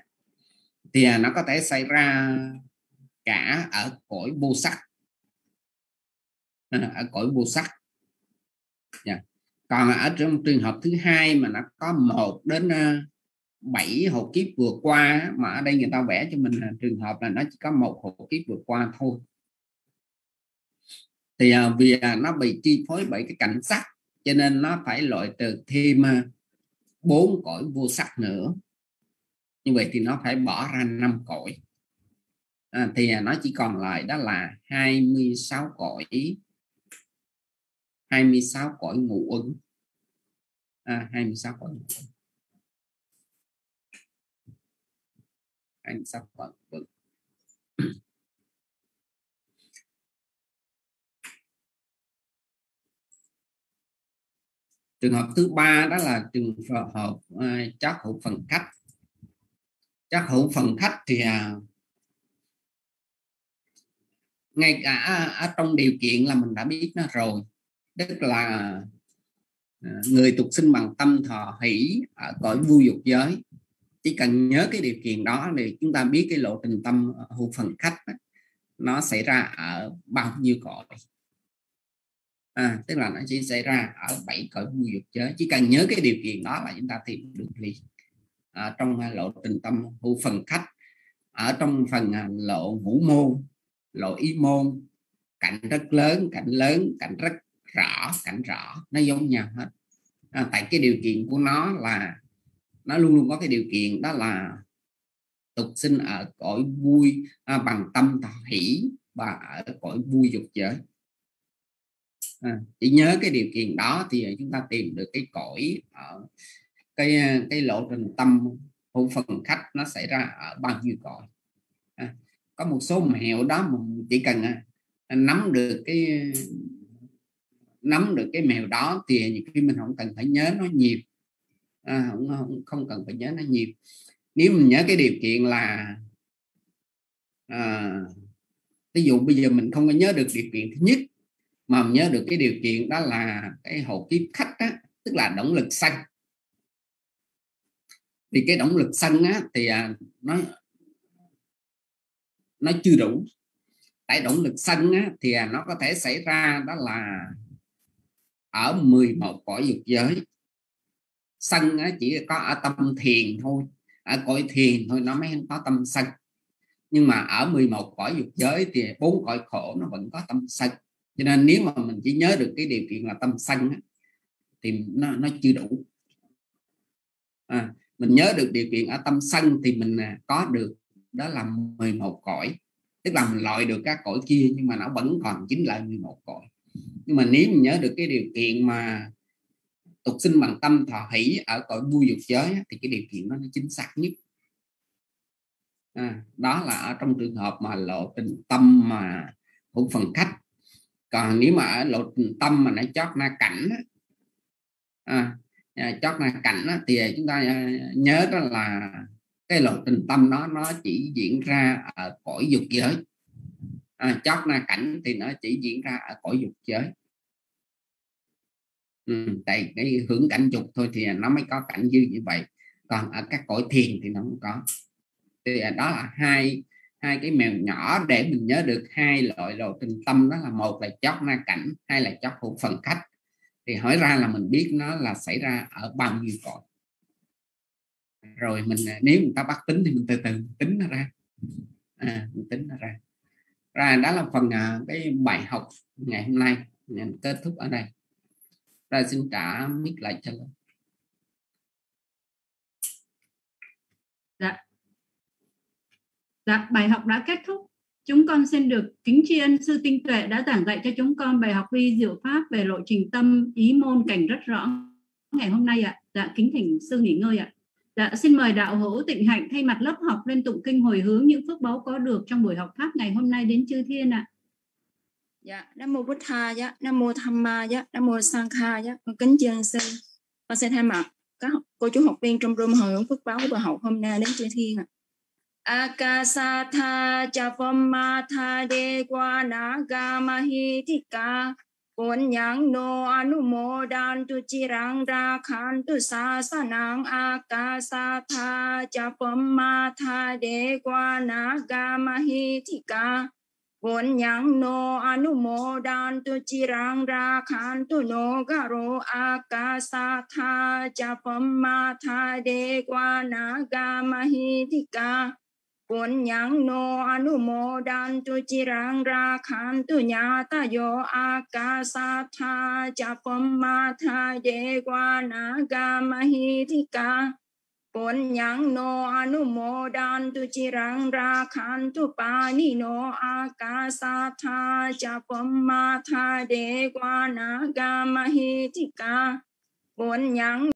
thì à, nó có thể xảy ra cả ở cõi vô sắc. À, ở cõi vô sắc. Yeah. còn ở trong trường hợp thứ hai mà nó có một đến à, bảy hộ kiếp vừa qua mà ở đây người ta vẽ cho mình là trường hợp là nó chỉ có một hộ kiếp vừa qua thôi thì à, vì à, nó bị chi phối bởi cái cảnh sắc cho nên nó phải loại trừ thêm à, bốn cõi vô sắc nữa. Như vậy thì nó phải bỏ ra năm cõi. À, thì à, nó chỉ còn lại đó là 26 cõi 26 cõi ngũ ứng à, 26 cõi ngũ ứng anh sắc phật vâng. Trường hợp thứ ba đó là trường hợp uh, hữu phần khách. Chắc hữu phần khách thì uh, ngay cả à, ở trong điều kiện là mình đã biết nó rồi. Tức là à, người tục sinh bằng tâm thọ hỷ ở cõi vui dục giới. Chỉ cần nhớ cái điều kiện đó thì chúng ta biết cái lộ trình tâm hữu phần khách đó, nó xảy ra ở bao nhiêu cõi à, tức là nó chỉ xảy ra ở bảy cõi vui dục giới. Chỉ cần nhớ cái điều kiện đó là chúng ta tìm được liền à, trong à, lộ trình tâm hữu phần khách. Ở trong phần à, lộ ngũ môn lộ ý môn cảnh rất lớn cảnh lớn cảnh rất rõ cảnh rõ nó giống nhau hết. À, tại cái điều kiện của nó là nó luôn luôn có cái điều kiện đó là tục sinh ở cõi vui à, bằng tâm thọ hỷ và ở cõi vui dục giới. Ừ. à, chỉ nhớ cái điều kiện đó thì chúng ta tìm được cái cõi ở cái ờ, cái lộ trình tâm hữu phần khách nó xảy ra ở bao nhiêu cõi. À, có một số mẹo đó mình chỉ cần à, nắm được cái nắm được cái mèo đó thì nhiều khi mình không cần phải nhớ nó nhiều. À, không, không không cần phải nhớ nó nhiều. Nếu mình nhớ cái điều kiện là à, ví dụ bây giờ mình không có nhớ được điều kiện thứ nhất mà mình nhớ được cái điều kiện đó là cái hộ kiếp khách á, tức là động lực xanh. Thì cái động lực xanh á, thì à, nó nó chưa đủ. Tại động lực xanh á, thì à, nó có thể xảy ra đó là ở 11 cõi dục giới. Sân á, chỉ có ở tâm thiền thôi ở cõi thiền thôi nó mới có tâm sân nhưng mà ở 11 cõi dục giới thì bốn cõi khổ nó vẫn có tâm sân cho nên nếu mà mình chỉ nhớ được cái điều kiện là tâm sân á, thì nó nó chưa đủ. À, mình nhớ được điều kiện ở tâm sân thì mình à, có được đó là 11 cõi. Tức là mình loại được các cõi kia nhưng mà nó vẫn còn chính là 11 cõi. Nhưng mà nếu mình nhớ được cái điều kiện mà tục sinh bằng tâm thọ hỷ ở cõi vui dục giới thì cái điều kiện đó nó chính xác nhất. À, đó là ở trong trường hợp mà lộ trình tâm mà hữu phần khách còn nếu mà ở lộ tâm mà nó chót na cảnh à, à, chót na cảnh thì chúng ta à, nhớ đó là cái lộ trình tâm đó nó chỉ diễn ra ở cõi dục giới. À, chót na cảnh thì nó chỉ diễn ra ở cõi dục giới. Ừ, tại cái hưởng cảnh dục thôi thì nó mới có cảnh dư như vậy. Còn ở các cõi thiền thì nó không có. Thì đó là hai hai cái mèo nhỏ để mình nhớ được hai loại lộ trình tâm đó là một là chót na cảnh hai là chót hữu phần khách thì hỏi ra là mình biết nó là xảy ra ở bao nhiêu cõi rồi mình à, nếu người ta bắt tính thì mình từ từ tính nó ra. À, mình tính nó ra. Ra đó là phần à, cái bài học ngày hôm nay. Mình kết thúc ở đây. Ra xin trả mic lại cho lớp
dạ dạ bài học đã kết thúc. Chúng con xin được kính tri ân sư tinh tuệ đã giảng dạy cho chúng con bài học vi diệu pháp về lộ trình tâm ý môn cảnh rất rõ ngày hôm nay ạ. Dạ kính thỉnh sư nghỉ ngơi ạ. Dạ xin mời đạo hữu tịnh hạnh thay mặt lớp học lên tụng kinh hồi hướng những phước báu có được trong buổi học pháp ngày hôm nay đến chư thiên ạ.
Dạ, Nam mô Bụt Tha, dạ, Nam mô Tham Ma, dạ, Nam mô Sang Kha, dạ, con kính chân sư. Con sẽ thay mặt các cô chú học viên trong room hồi hướng phước báo của bà hậu hôm nay đến chư thiên ạ. อากาศาธาจะฟอมมาธาเดกวานากามหิทิกาปวนยังโนอนุโมดานตุจิรังราคันตุสาสนังอากาศาธาจะฟอมมาธาเดกวานากามหิทิกาปวนยังโนอนุโมดานตุจิรังราคันตุโนกโรอากาศาธาจะฟอมมาธาเดกวานากามหิทิกา ปุญญังโนอนุโมดานตุจิรังราคันตุญาตโยอากาสาธาจะพมมาธาเดกวานากามหิติกาปุญญังโนอนุโมดันตุจิรังราคันตุปานิโนอากาสาธาจะปมมาธาเดกวานากามหิติกาปุญญัง